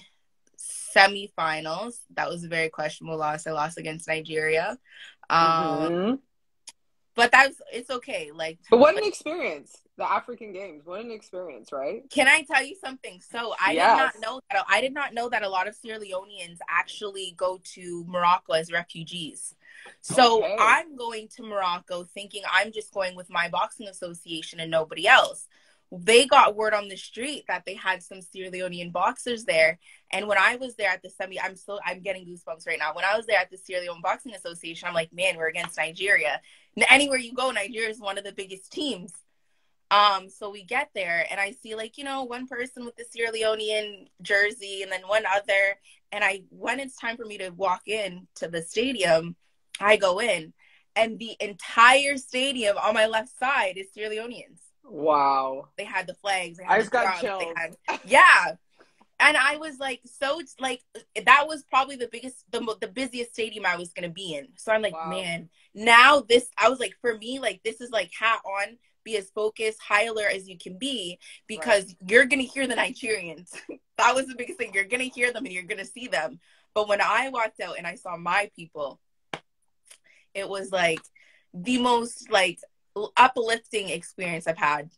semifinals. That was a very questionable loss. I lost against Nigeria. Um, mm-hmm. But that's it's okay. Like, but what an experience! The African Games. What an experience, right? Can I tell you something? So I yes. did not know that. I did not know that a lot of Sierra Leoneans actually go to Morocco as refugees. So okay. I'm going to Morocco thinking I'm just going with my boxing association and nobody else they got word on the street that they had some Sierra Leonean boxers there. And when I was there at the semi, I'm still I'm getting goosebumps right now. When I was there at the Sierra Leone Boxing Association, I'm like, man, we're against Nigeria. Anywhere you go, Nigeria is one of the biggest teams. Um, so we get there and I see like, you know, one person with the Sierra Leonean jersey and then one other. And I when it's time for me to walk in to the stadium, I go in and the entire stadium on my left side is Sierra Leoneans. Wow. They had the flags. I just got chills. Had, yeah. And I was like, so like that was probably the biggest, the the busiest stadium I was gonna be in. So I'm like, wow. man, now this. I was like, for me, like this is like hat on, be as focused, high alert as you can be, because right. you're gonna hear the Nigerians. [laughs] that was the biggest thing. You're gonna hear them and you're gonna see them. But when I walked out and I saw my people, it was like the most like uplifting experience I've had.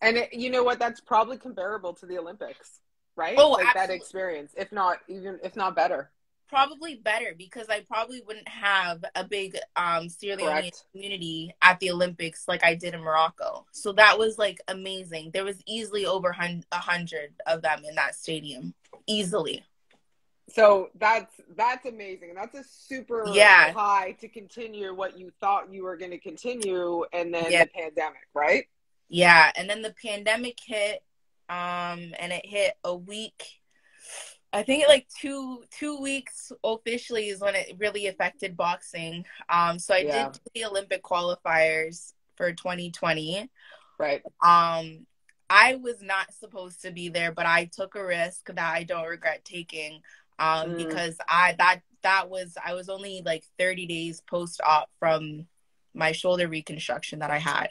And it, you know what? That's probably comparable to the Olympics, right? Oh, like absolutely. that experience, if not even if not better. Probably better because I probably wouldn't have a big um, Sierra Leone community at the Olympics like I did in Morocco. So that was like amazing. There was easily over a hundred of them in that stadium, easily so that's that's amazing that's a super yeah. high to continue what you thought you were going to continue and then yeah. the pandemic right yeah and then the pandemic hit um and it hit a week i think like two two weeks officially is when it really affected boxing um so i yeah. did the olympic qualifiers for 2020 right um i was not supposed to be there but i took a risk that i don't regret taking um, mm. because I that that was I was only like 30 days post op from my shoulder reconstruction that I had.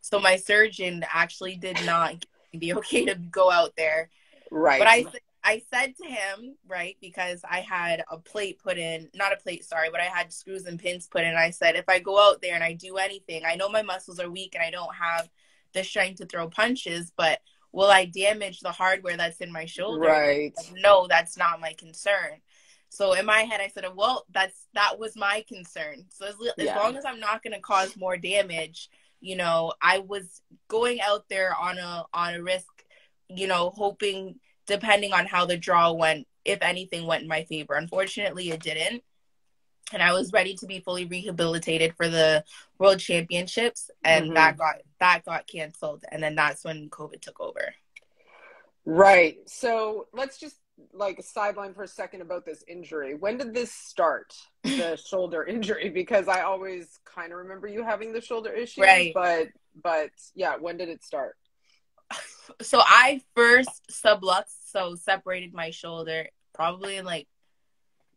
So my surgeon actually did not be [laughs] okay to go out there. Right. But I I said to him, right, because I had a plate put in, not a plate, sorry, but I had screws and pins put in. I said, if I go out there and I do anything, I know my muscles are weak and I don't have the strength to throw punches, but will I damage the hardware that's in my shoulder? Right. no, that's not my concern. So in my head, I said, well, that's that was my concern. So as, yeah. as long as I'm not going to cause more damage, you know, I was going out there on a on a risk, you know, hoping depending on how the draw went, if anything went in my favor. Unfortunately, it didn't and I was ready to be fully rehabilitated for the World Championships, and mm-hmm. that got that got canceled, and then that's when COVID took over. Right. So let's just like a sideline for a second about this injury. When did this start? The [laughs] shoulder injury, because I always kind of remember you having the shoulder issue, right? But but yeah, when did it start? So I first subluxed, so separated my shoulder probably in like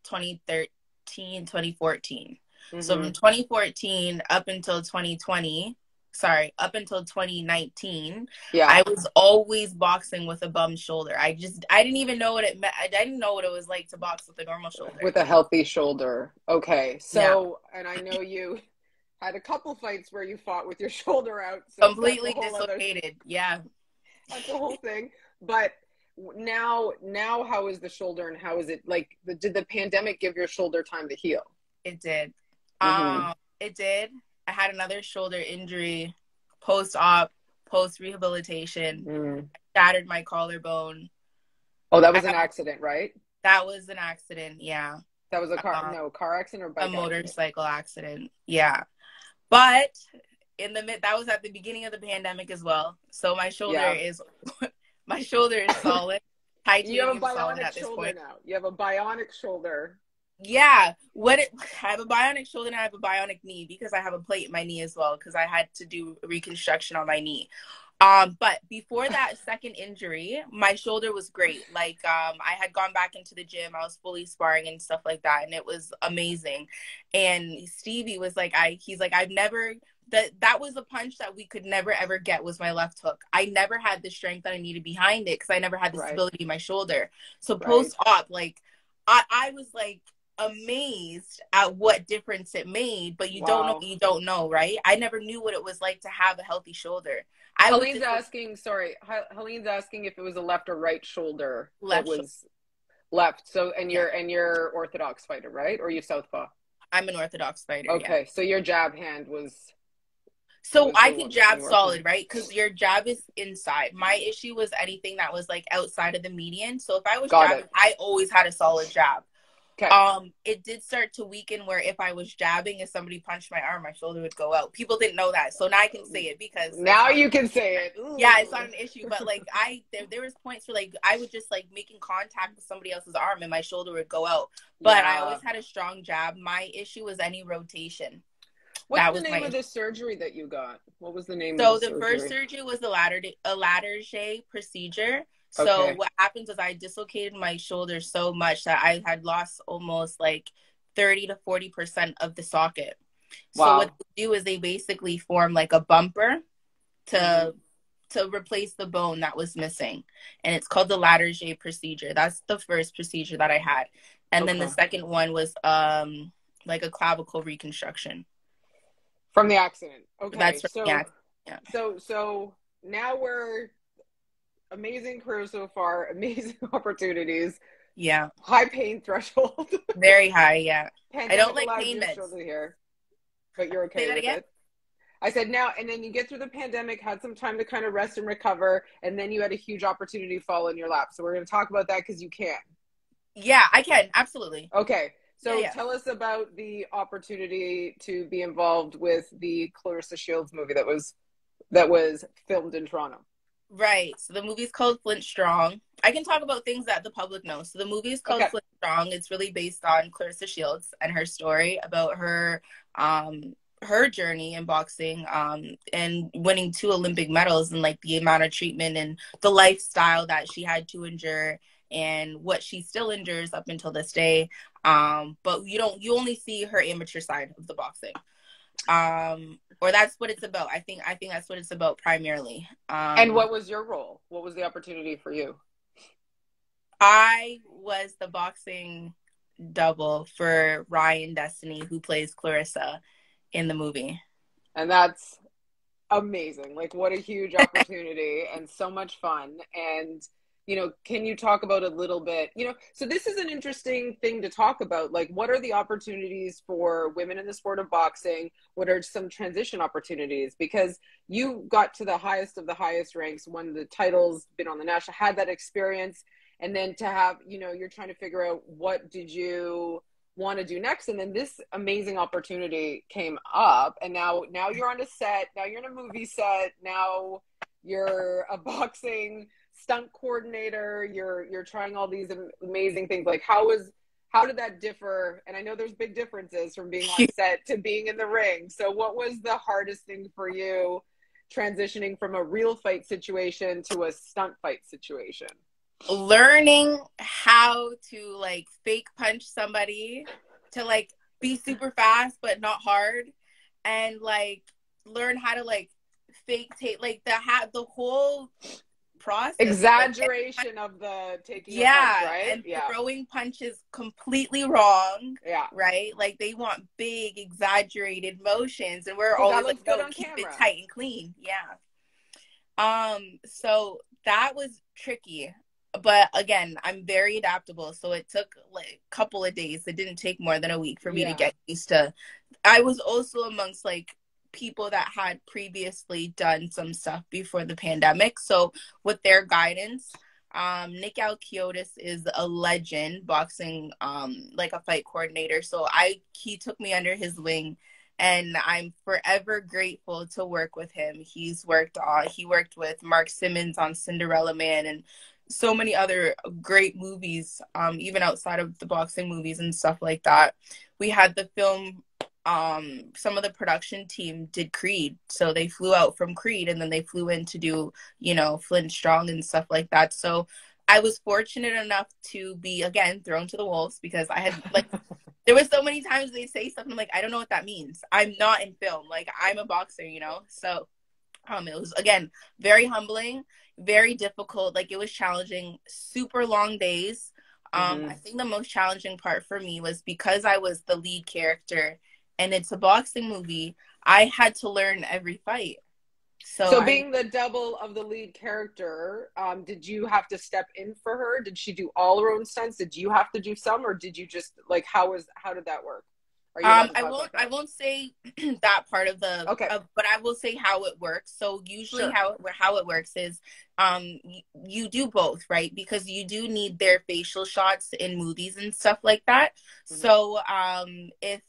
2013 2014. Mm-hmm. So from 2014 up until 2020, sorry, up until 2019, yeah, I was always boxing with a bum shoulder. I just I didn't even know what it meant. I didn't know what it was like to box with a normal shoulder. With a healthy shoulder. Okay. So, yeah. and I know you [laughs] had a couple fights where you fought with your [laughs] shoulder out. So Completely dislocated. Other... Yeah. That's the whole thing. But now now how is the shoulder and how is it like the, did the pandemic give your shoulder time to heal it did mm-hmm. um it did i had another shoulder injury post-op post rehabilitation mm. shattered my collarbone oh that was I an accident right that was an accident yeah that was a car um, no car accident or a motorcycle accident? accident yeah but in the mid that was at the beginning of the pandemic as well so my shoulder yeah. is [laughs] my shoulder is solid. [laughs] you have a bionic shoulder now. You have a bionic shoulder. Yeah, what it, I have a bionic shoulder and I have a bionic knee because I have a plate in my knee as well because I had to do reconstruction on my knee. Um, but before [laughs] that second injury, my shoulder was great. Like um, I had gone back into the gym, I was fully sparring and stuff like that, and it was amazing. And Stevie was like, I he's like, I've never that that was a punch that we could never ever get was my left hook. I never had the strength that I needed behind it because I never had the right. stability in my shoulder. So right. post op, like I, I was like amazed at what difference it made, but you wow. don't know you don't know, right? I never knew what it was like to have a healthy shoulder. I Helene's just, asking, sorry, Helene's asking if it was a left or right shoulder left that was left. So and you're yeah. and you're orthodox fighter, right? Or you southpaw? I'm an orthodox fighter. Okay, yeah. so your jab hand was so I can jab solid, right? Because your jab is inside. My issue was anything that was like outside of the median. So if I was Got jabbing, it. I always had a solid jab. Okay. Um, it did start to weaken where if I was jabbing, if somebody punched my arm, my shoulder would go out. People didn't know that, so now I can say it because now you can say it. Ooh. Yeah, it's not an issue, but like I, there, there was points where like I was just like making contact with somebody else's arm and my shoulder would go out. But yeah. I always had a strong jab. My issue was any rotation. What's that the name of the surgery that you got? What was the name? So the, the first surgery was the ladder a Latarjet procedure. So okay. what happens is I dislocated my shoulder so much that I had lost almost like thirty to forty percent of the socket. Wow. So what they do is they basically form like a bumper to mm-hmm. to replace the bone that was missing, and it's called the Latarjet procedure. That's the first procedure that I had, and okay. then the second one was um like a clavicle reconstruction. From the accident. Okay. That's so, yeah. So so now we're amazing career so far, [laughs] amazing opportunities. Yeah. High pain threshold. [laughs] Very high, yeah. Pandemic I don't like pain meds. Here, but you're okay that again? It. I said now, and then you get through the pandemic, had some time to kind of rest and recover, and then you had a huge opportunity fall in your lap. So we're going to talk about that because you can. Yeah, I can absolutely. Okay, so yeah, yeah. tell us about the opportunity to be involved with the Claressa Shields movie that was that was filmed in Toronto. Right. So the movie's called Flint Strong. I can talk about things that the public knows. So the movie is called okay. Flint Strong. It's really based on Claressa Shields and her story about her um her journey in boxing um and winning two Olympic medals and like the amount of treatment and the lifestyle that she had to endure and what she still endures up until this day. Um, but you don't you only see her amateur side of the boxing. Um, or that's what it's about. I think I think that's what it's about primarily. Um, and what was your role? What was the opportunity for you? I was the boxing double for Ryan Destiny, who plays claressa in the movie. And that's amazing. Like, what a huge [laughs] opportunity and so much fun. And you know can you talk about a little bit you know so this is an interesting thing to talk about like what are the opportunities for women in the sport of boxing? What are some transition opportunities? Because you got to the highest of the highest ranks won the titles been on the national had that experience and then to have you know you're trying to figure out what did you want to do next and then this amazing opportunity came up and now now you're on a set now you're in a movie set now you're a [laughs] boxing stunt coordinator you're you're trying all these amazing things. Like how was how did that differ? And i know there's big differences from being on [laughs] set to being in the ring. So what was the hardest thing for you transitioning from a real fight situation to a stunt fight situation? Learning how to like fake punch somebody to like be super fast but not hard and like learn how to like fake take like the hat the whole process. Exaggeration of the taking yeah, punch, right? And yeah. throwing punches completely wrong. Yeah. Right? Like they want big, exaggerated motions and we're always like, no, keep camera. it tight and clean. Yeah. Um, so that was tricky. But again, I'm very adaptable. So it took like a couple of days. It didn't take more than a week for me yeah. to get used to I was also amongst like people that had previously done some stuff before the pandemic. So with their guidance, um, Nick Alachiotis is a legend boxing, um, like a fight coordinator. So I he took me under his wing and I'm forever grateful to work with him. He's worked on he worked with Mark Simmons on Cinderella Man and so many other great movies, um, even outside of the boxing movies and stuff like that. We had the film um some of the production team did Creed. So they flew out from Creed and then they flew in to do, you know, Flint Strong and stuff like that. So I was fortunate enough to be again thrown to the wolves because I had like [laughs] there was so many times they say something like I don't know what that means. I'm not in film. Like I'm a boxer, you know. So um it was again very humbling, very difficult. Like it was challenging, super long days. Um mm-hmm. I think the most challenging part for me was because I was the lead character and it's a boxing movie, I had to learn every fight. So, so being I, the double of the lead character, um, did you have to step in for her? Did she do all her own stunts? Did you have to do some, or did you just like how was how did that work? Um, I won't. I won't say [clears throat] that part of the. Okay. But I will say how it works. So usually, sure. how how it works is, um, you, you do both, right? Because you do need their facial shots in movies and stuff like that. Mm-hmm. So, um, if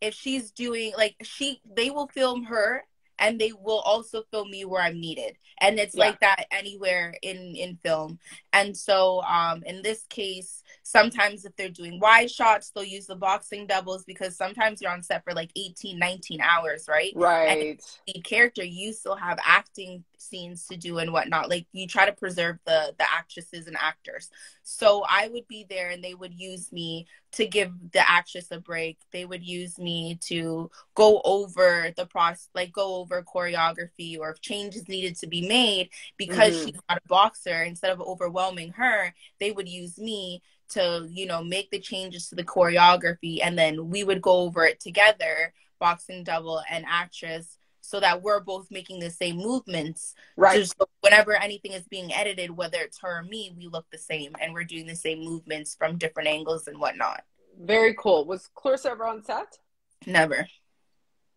if she's doing like she, they will film her and they will also film me where I'm needed. And it's yeah. like that anywhere in in film. And so um in this case, sometimes if they're doing wide shots, they'll use the boxing doubles because sometimes you're on set for like 18, 19 hours, right? Right. And the character, you still have acting scenes to do and whatnot. Like you try to preserve the the actresses and actors. So I would be there and they would use me to give the actress a break. They would use me to go over the process, like go over choreography or if changes needed to be made because mm-hmm. she's not a boxer. Instead of overwhelming her, they would use me to, you know, make the changes to the choreography and then we would go over it together, boxing double and actress so that we're both making the same movements. Right. So whenever anything is being edited, whether it's her or me, we look the same and we're doing the same movements from different angles and whatnot. Very cool. Was Claressa ever on set? Never.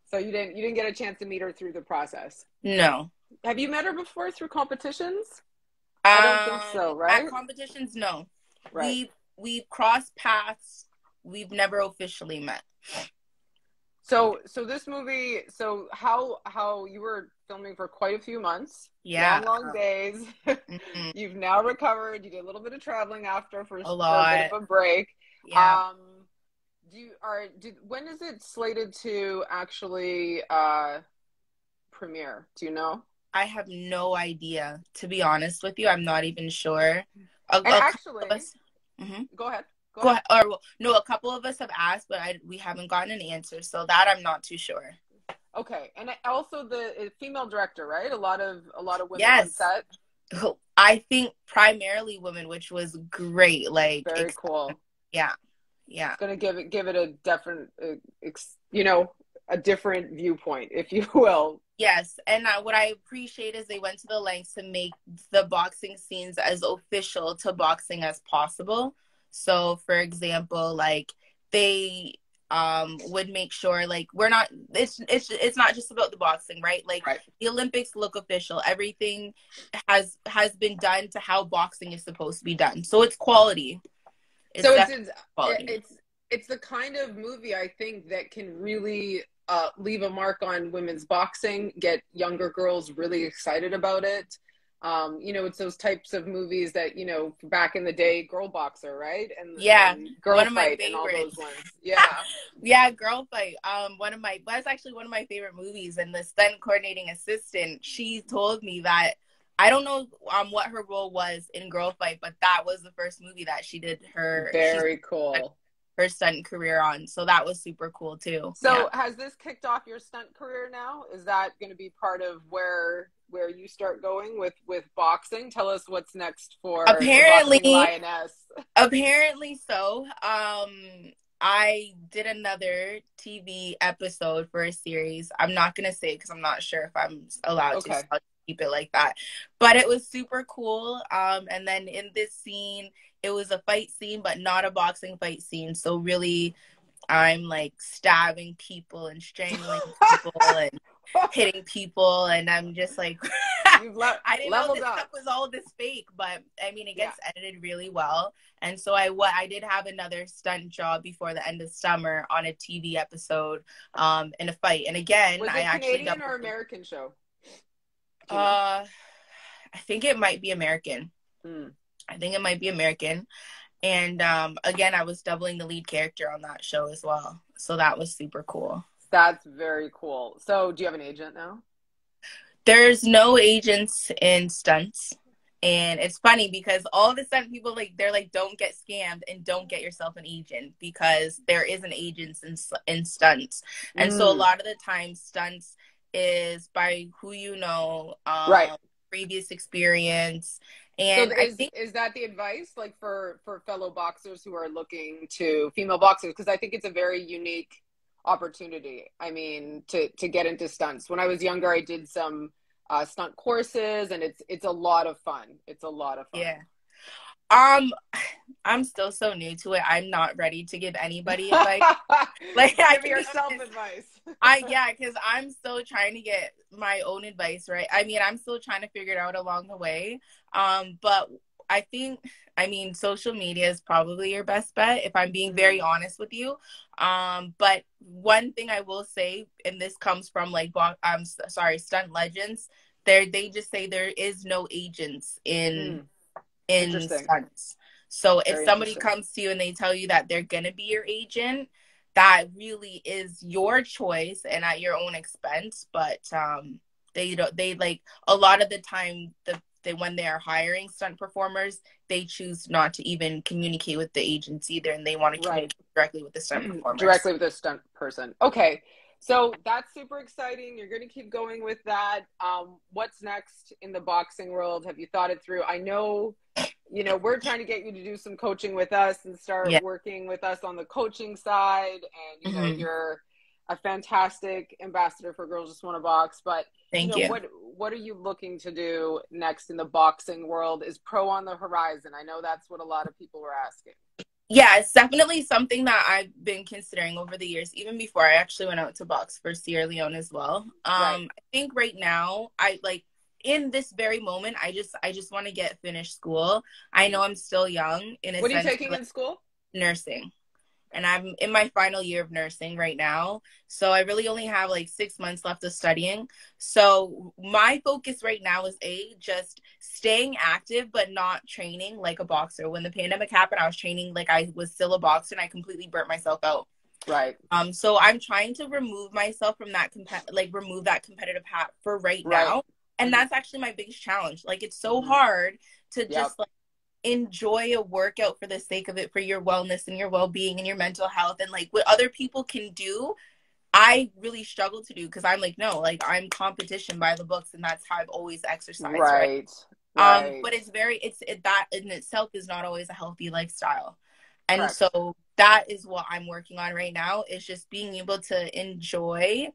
So you didn't you didn't get a chance to meet her through the process? No. Have you met her before through competitions? I don't think so, um, right? At competitions, no. Right. We we've crossed paths. We've never officially met. So so this movie, so how how you were filming for quite a few months. Yeah. Long, long days. Mm-hmm. [laughs] You've now recovered. You did a little bit of traveling after for a, a, lot. For a bit of a break. Yeah. Um do you are do, when is it slated to actually uh premiere? Do you know? I have no idea. To be honest with you, I'm not even sure. A, and actually, mm-hmm. go ahead. Go, Go ahead. ahead. Or no, a couple of us have asked, but I, we haven't gotten an answer. So that I'm not too sure. Okay, and also the female director, right? A lot of a lot of women yes. on set. I think primarily women, which was great. Like very ex- cool. Yeah, yeah. It's gonna give it give it a different, uh, ex- you know, a different viewpoint, if you [laughs] will. Yes, and uh, what I appreciate is they went to the lengths to make the boxing scenes as official to boxing as possible. So, for example, like they um would make sure like we're not it's it's it's not just about the boxing right like right. the olympics look official everything has has been done to how boxing is supposed to be done so it's quality it's so it's it's, quality. it's it's the kind of movie i think that can really uh, leave a mark on women's boxing get younger girls really excited about it um, you know, it's those types of movies that you know back in the day, Girl Boxer, right? And yeah, and Girl one of my favorites. Yeah, [laughs] yeah, Girlfight. Um, one of my that's actually one of my favorite movies. And the stunt coordinating assistant, she told me that I don't know um what her role was in Girlfight, but that was the first movie that she did her. Very cool. Her stunt career on, so that was super cool too. So, yeah. has this kicked off your stunt career now? Is that going to be part of where where you start going with with boxing. Tell us what's next for apparently lioness. [laughs] apparently so. Um, I did another TV episode for a series. I'm not gonna say because I'm not sure if I'm allowed okay. to. So keep it like that. But it was super cool. Um, and then in this scene, it was a fight scene, but not a boxing fight scene. So really, I'm like stabbing people and strangling [laughs] people and hitting people, and I'm just like, [laughs] le- [laughs] I didn't know this up. stuff was all this fake, but I mean, it gets yeah. edited really well. And so I what I did have another stunt job before the end of summer on a TV episode, um, in a fight. And again, was I actually Canadian or American show. Uh, I think it might be American. Hmm. I think it might be American. And um, again, I was doubling the lead character on that show as well. So that was super cool. That's very cool. So, do you have an agent now? There's no agents in stunts. And it's funny because all the sudden people like they're like don't get scammed and don't get yourself an agent because there is an agents in in stunts. And mm. so a mm. lot of the time stunts is by who you know, um, right? Previous experience, and so is, think, is that the advice like for for fellow boxers who are looking to female boxers? Because I think it's a very unique opportunity. I mean, to to get into stunts. When I was younger, I did some uh, stunt courses, and it's it's a lot of fun. It's a lot of fun. Yeah. Um, I'm still so new to it. I'm not ready to give anybody like [laughs] like, give I yourself advice. I [laughs] yeah, because I'm still trying to get my own advice right. I mean, I'm still trying to figure it out along the way. Um, but I think, I mean, social media is probably your best bet if I'm being very mm-hmm. honest with you. Um, but one thing I will say, and this comes from like, I'm sorry, stunt legends. There, they just say there is no agents in mm. In stunts. So very if somebody comes to you and they tell you that they're gonna be your agent, that really is your choice and at your own expense. But um, they don't. They like a lot of the time the they when they are hiring stunt performers, they choose not to even communicate with the agency either, and they want to communicate right. directly with the stunt performer. Directly with the stunt person. Okay, so that's super exciting. You're going to keep going with that. Um, what's next in the boxing world? Have you thought it through? I know, you know, we're trying to get you to do some coaching with us and start yeah. working with us on the coaching side, and you know, mm-hmm. you're a fantastic ambassador for Girls Just Wanna Box. But Thank you, know, you. What What are you looking to do next in the boxing world? Is pro on the horizon? I know that's what a lot of people were asking. Yeah, it's definitely something that I've been considering over the years, even before I actually went out to box for Sierra Leone as well. Um, right. I think right now, I like in this very moment, I just I just want to get finished school. I know I'm still young. In a what are you taking in school? Nursing and I'm in my final year of nursing right now. So I really only have like six months left of studying. So my focus right now is A, just staying active, but not training like a boxer. When the pandemic happened, I was training like I was still a boxer and I completely burnt myself out. Right. Um, so I'm trying to remove myself from that comp- like remove that competitive hat for right, right. now. And that's actually my biggest challenge. Like it's so mm-hmm. hard to yep. just like enjoy a workout for the sake of it for your wellness and your well-being and your mental health and like what other people can do i really struggle to do because i'm like no like i'm competition by the books and that's how i've always exercised right, right? um but it's very it's it, that in itself is not always a healthy lifestyle and Correct. so that is what i'm working on right now is just being able to enjoy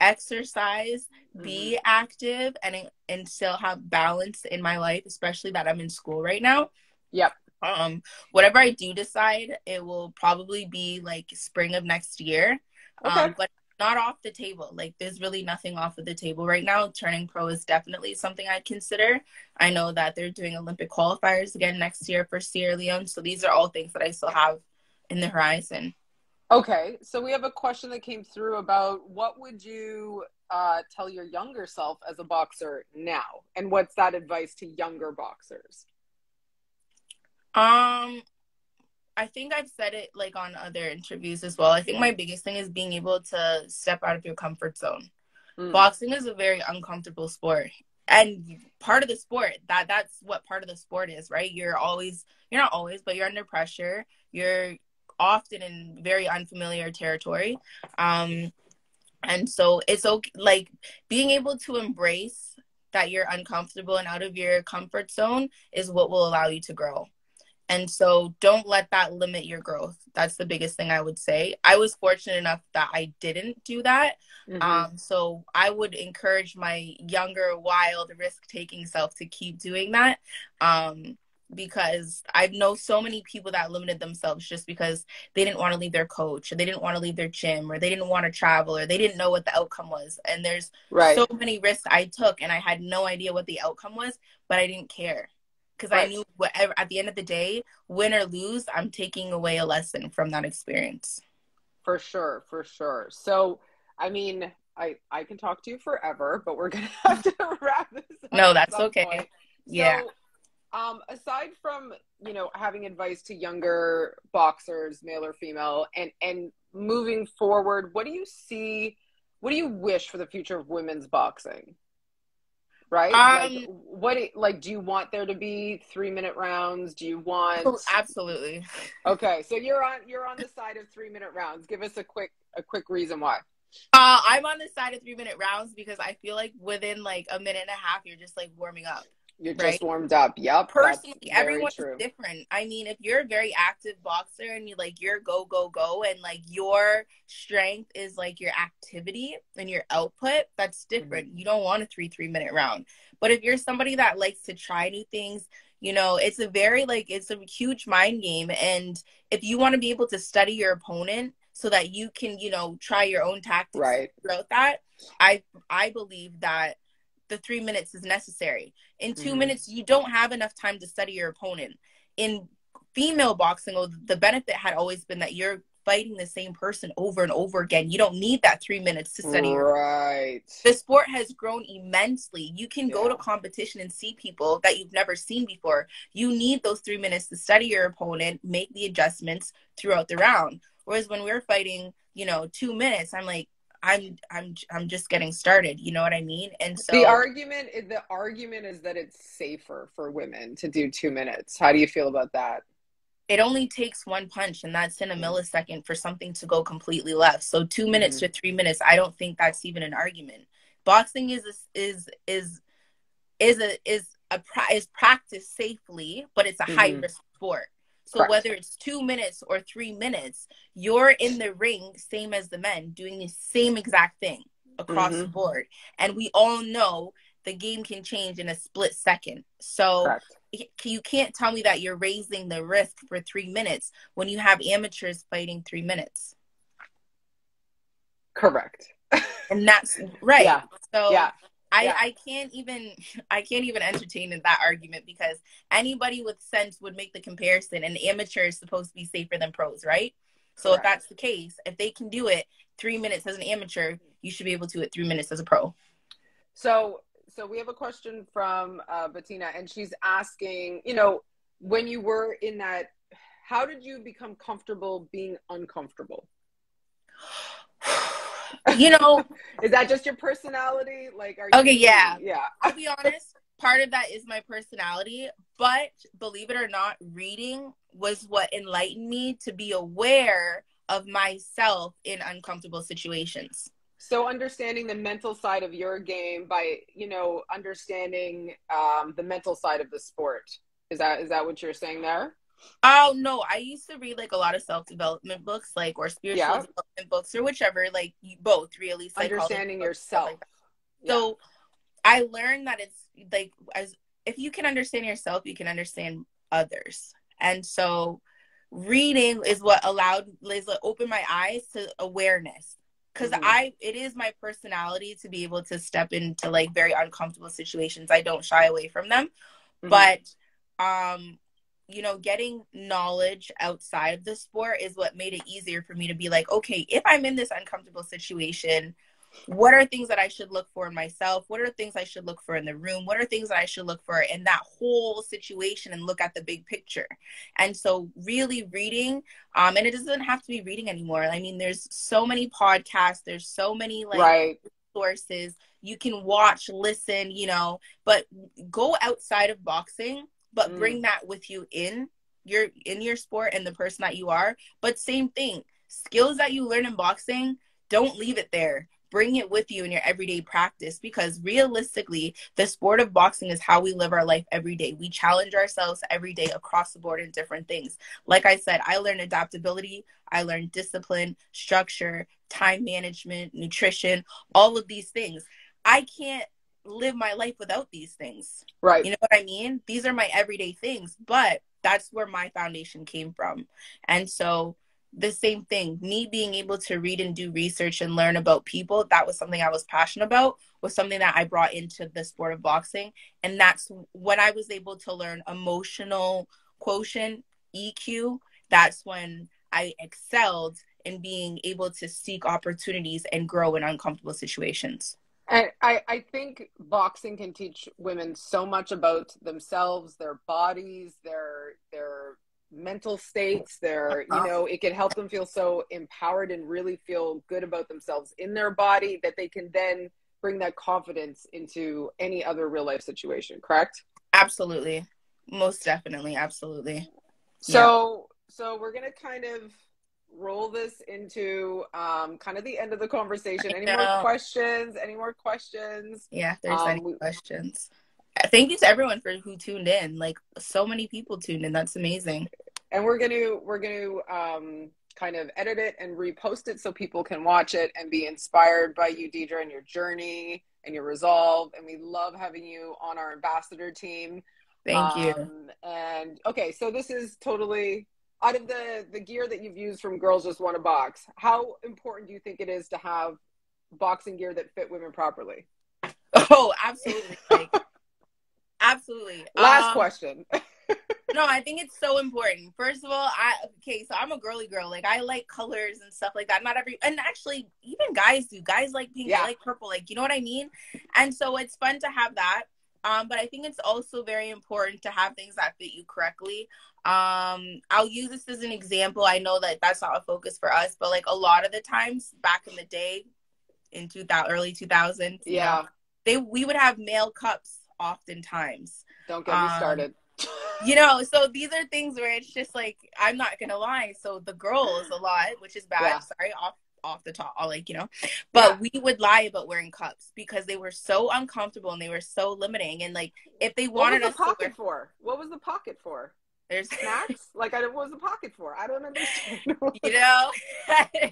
exercise, mm-hmm. be active, and and still have balance in my life, especially that I'm in school right now. Yep. Um, whatever I do decide, it will probably be like spring of next year. Okay. Um, but not off the table. Like there's really nothing off of the table right now. Turning pro is definitely something I'd consider. I know that they're doing Olympic qualifiers again next year for Sierra Leone. So these are all things that I still have in the horizon. Okay, so we have a question that came through about what would you uh, tell your younger self as a boxer now, and what's that advice to younger boxers? Um, I think I've said it like on other interviews as well. I think my biggest thing is being able to step out of your comfort zone. Mm. Boxing is a very uncomfortable sport. And part of the sport, that that's what part of the sport is, right? You're always you're not always, but you're under pressure. You're often in very unfamiliar territory. Um, and so it's okay, like being able to embrace that you're uncomfortable and out of your comfort zone is what will allow you to grow. And so don't let that limit your growth. That's the biggest thing I would say. I was fortunate enough that I didn't do that. Mm-hmm. Um, so I would encourage my younger, wild, risk taking self to keep doing that. Um, because I know so many people that limited themselves just because they didn't want to leave their coach or they didn't want to leave their gym or they didn't want to travel or they didn't know what the outcome was. And there's right. so many risks I took and I had no idea what the outcome was, but I didn't care because right. I knew whatever at the end of the day, win or lose, I'm taking away a lesson from that experience. For sure, for sure. So, I mean, I I can talk to you forever, but we're gonna [laughs] have to wrap this. Up. No, that's okay. Point. Yeah. Um, aside from you know having advice to younger boxers, male or female, and and moving forward, what do you see? What do you wish for the future of women's boxing? Right? Um, like, what like do you want there to be three minute rounds? Do you want? Oh, absolutely. Okay, so you're on you're on the side of three minute rounds. Give us a quick a quick reason why. Uh, I'm on the side of three minute rounds because I feel like within like a minute and a half, you're just like warming up. You're right? just warmed up. Yep. Personally, everyone's true. different. I mean, if you're a very active boxer and you like you're go go go and like your strength is like your activity and your output, that's mm-hmm. different. Mm-hmm. You don't want a three three minute round. But if you're somebody that likes to try new things, you know, it's a very like it's a huge mind game. And if you want to be able to study your opponent so that you can, you know, try your own tactics right. throughout that, I I believe that the three minutes is necessary. In 2 mm-hmm. minutes, you don't have enough time to study your opponent. In female boxing, the benefit had always been that you're fighting the same person over and over again. You don't need that three minutes to study. Right. The sport has grown immensely. You can yeah. go to competition and see people that you've never seen before. You need those three minutes to study your opponent, make the adjustments throughout the round. Whereas when we're fighting, you know, two minutes, I'm like, I'm I'm I'm just getting started. You know what I mean? And so the argument the argument is that it's safer for women to do two minutes. How do you feel about that? It only takes one punch, and that's in a millisecond for something to go completely left. So 2 minutes mm-hmm. to three minutes, I don't think that's even an argument. Boxing is is is is a is a is practiced safely, but it's a mm-hmm. high risk sport. So Correct. whether it's two minutes or three minutes, you're in the ring, same as the men, doing the same exact thing across mm-hmm. the board. And we all know the game can change in a split second. So Correct. you can't tell me that you're raising the risk for three minutes when you have amateurs fighting three minutes. Correct. [laughs] and that's right. Yeah. So yeah. I, yeah. I can't even [laughs] I can't even entertain that argument because anybody with sense would make the comparison and amateur is supposed to be safer than pros, right? So Correct. if that's the case, if they can do it three minutes as an amateur, you should be able to do it three minutes as a pro. So so we have a question from uh, Bettina and she's asking, you know, when you were in that, how did you become comfortable being uncomfortable? [gasps] [gasps] [gasps] you know [laughs] is that just your personality? Like are you okay yeah. yeah. I'll be honest part of that is my personality but believe it or not reading was what enlightened me to be aware of myself in uncomfortable situations. So understanding the mental side of your game by you know understanding um, the mental side of the sport. Is that is that what you're saying there Oh no, I used to read like a lot of self development books, like or spiritual yeah. development books or whichever, like both really. Understanding yourself. Like yeah. So I learned that it's like as if you can understand yourself, you can understand others, and so reading is what allowed is what opened my eyes to awareness because mm-hmm. I it is my personality to be able to step into like very uncomfortable situations. I don't shy away from them, mm-hmm. but um you know, getting knowledge outside of the sport is what made it easier for me to be like, okay, if I'm in this uncomfortable situation, what are things that I should look for in myself? What are things I should look for in the room? What are things that I should look for in that whole situation and look at the big picture? And so, really reading, um, and it doesn't have to be reading anymore. I mean, there's so many podcasts, there's so many like right. sources you can watch, listen, you know, but go outside of boxing but mm. bring that with you in your in your sport and the person that you are. But same thing skills that you learn in boxing don't leave it there. Bring it with you in your everyday practice because realistically the sport of boxing is how we live our life every day. We challenge ourselves every day across the board in different things. Like i said i learned adaptability i learned discipline structure time management nutrition all of these things. I can't live my life without these things. Right. You know what I mean? These are my everyday things, but that's where my foundation came from. And so the same thing, me being able to read and do research and learn about people, that was something I was passionate about, was something that I brought into the sport of boxing. And that's when I was able to learn emotional quotient, EQ, that's when I excelled in being able to seek opportunities and grow in uncomfortable situations. And I, I think boxing can teach women so much about themselves, their bodies, their their mental states, their you know, it can help them feel so empowered and really feel good about themselves in their body that they can then bring that confidence into any other real life situation, correct? Absolutely. Most definitely. Absolutely. So so we're gonna kind of roll this into um, kind of the end of the conversation. Any more questions? Any more questions? Yeah, there's Um, any we- questions. Thank you to everyone for who tuned in. Like so many people tuned in. That's amazing. And we're gonna we're gonna um, kind of edit it and repost it so people can watch it and be inspired by you, Deedra, and your journey and your resolve. And we love having you on our ambassador team. Thank you. Um, and okay, so this is totally out of the the gear that you've used from Girls Just Wanna Box. How important do you think it is to have boxing gear that fit women properly? Oh, absolutely. Like absolutely. Last Um, question. [laughs] no, I think it's so important. First of all, I okay, so I'm a girly girl. Like I like colors and stuff like that. Not every and actually even guys do. Guys like pink, Yeah. I like purple, like you know what I mean? And so it's fun to have that. Um, but I think it's also very important to have things that fit you correctly. Um, I'll use this as an example. I know that that's not a focus for us, but like a lot of the times back in the day, in 2000, early 2000s, you yeah, know, they we would have male cups oftentimes don't get me um, started. you know so these are things where it's just like i'm not gonna lie so the girls a lot which is bad Yeah. sorry off off the top I'll like you know but Yeah. we would lie about wearing cups because they were so uncomfortable and they were so limiting and like if they what was wanted the us to wear pocket for? What was the pocket for? there's Snacks? [laughs] like, I, what was the pocket for? I don't understand. [laughs] you know [laughs]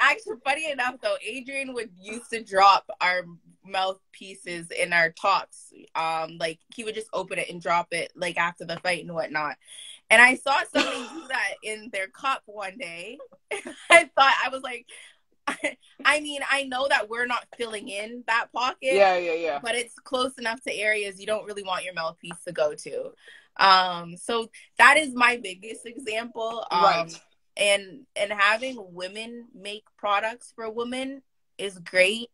actually funny enough though adrian would used to drop our mouthpieces in our tops um like he would just open it and drop it like after the fight and whatnot and i saw somebody do that in their cup one day [laughs] i thought i was like [laughs] i mean i know that we're not filling in that pocket yeah, yeah, yeah. but it's close enough to areas you don't really want your mouthpiece to go to um so that is my biggest example um, right. and and having women make products for women is great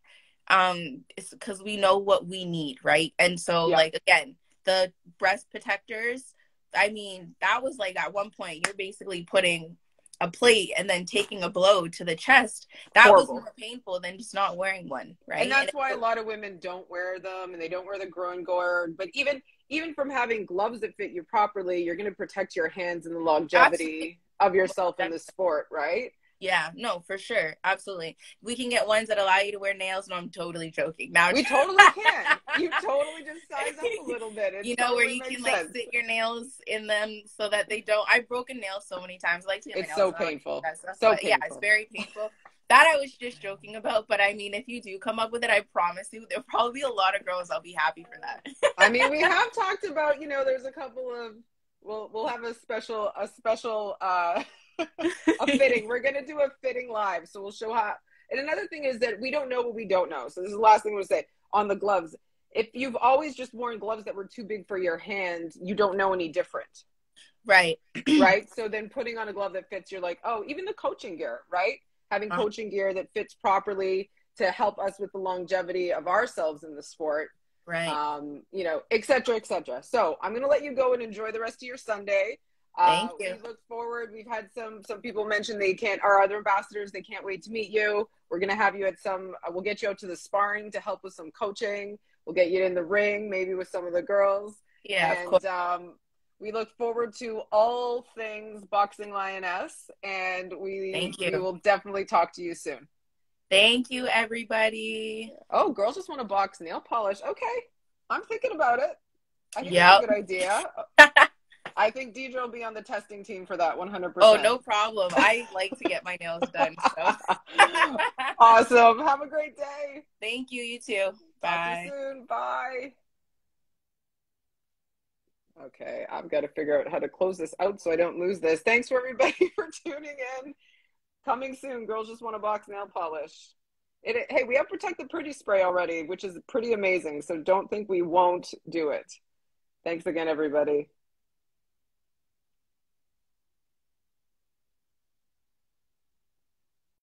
um it's because we know what we need right and so Yeah. like again the breast protectors i mean that was like at one point you're basically putting a plate and then taking a blow to the chest that Horrible. was more painful than just not wearing one right And that's And why a lot of women don't wear them and they don't wear the groin guard. But even even from having gloves that fit you properly, you're going to protect your hands and the longevity Absolutely. of yourself in the sport, right? Yeah no for sure absolutely we can get ones that allow you to wear nails no i'm totally joking now We [laughs] totally can. You totally just size up a [laughs] little bit. It you know where you can like sit your nails in them so that they don't i've broken nails so many times I like to get my It's nails so painful. That's- that's So why- yeah it's very painful that i was just joking about but i mean if you do come up with it i promise you there'll probably be a lot of girls i'll be happy for that I mean, we [laughs] have talked about, you know, there's a couple of we'll we'll have a special a special uh a [laughs] fitting. We're gonna do a fitting live, so we'll show how. And another thing is that we don't know what we don't know. So this is the last thing we'll say on the gloves. If you've always just worn gloves that were too big for your hand, you don't know any different, right [clears throat] right? so then putting on a glove that fits, you're like, oh, even the coaching gear, right? Having Uh-huh. coaching gear that fits properly to help us with the longevity of ourselves in the sport right um, you know, et cetera, et cetera. So I'm going to let you go and enjoy the rest of your Sunday. Uh, Thank you. We look forward. We've had some some people mention they can't. Our other ambassadors they can't wait to meet you. We're going to have you at some. Uh, we'll get you out to the sparring to help with some coaching. We'll get you in the ring, maybe with some of the girls. yeah of course and um, we look forward to all things boxing lioness, and we Thank you. we will definitely talk to you soon. thank you everybody Oh, girls just wanna box nail polish. Okay, I'm thinking about it. I think Yep. that's a good idea. [laughs] I think Deedra will be on the testing team for that 100%. oh no problem i like to get my nails done so [laughs] awesome. Have a great day. thank you you too Talk to bye you soon. Bye. Okay, I've got to figure out how to close this out so I don't lose this. Thanks for everybody [laughs] for tuning in. Coming soon, girls just wanna box nail polish. It, hey, we have Protect the Pretty spray already, which is pretty amazing. So don't think we won't do it. Thanks again, everybody.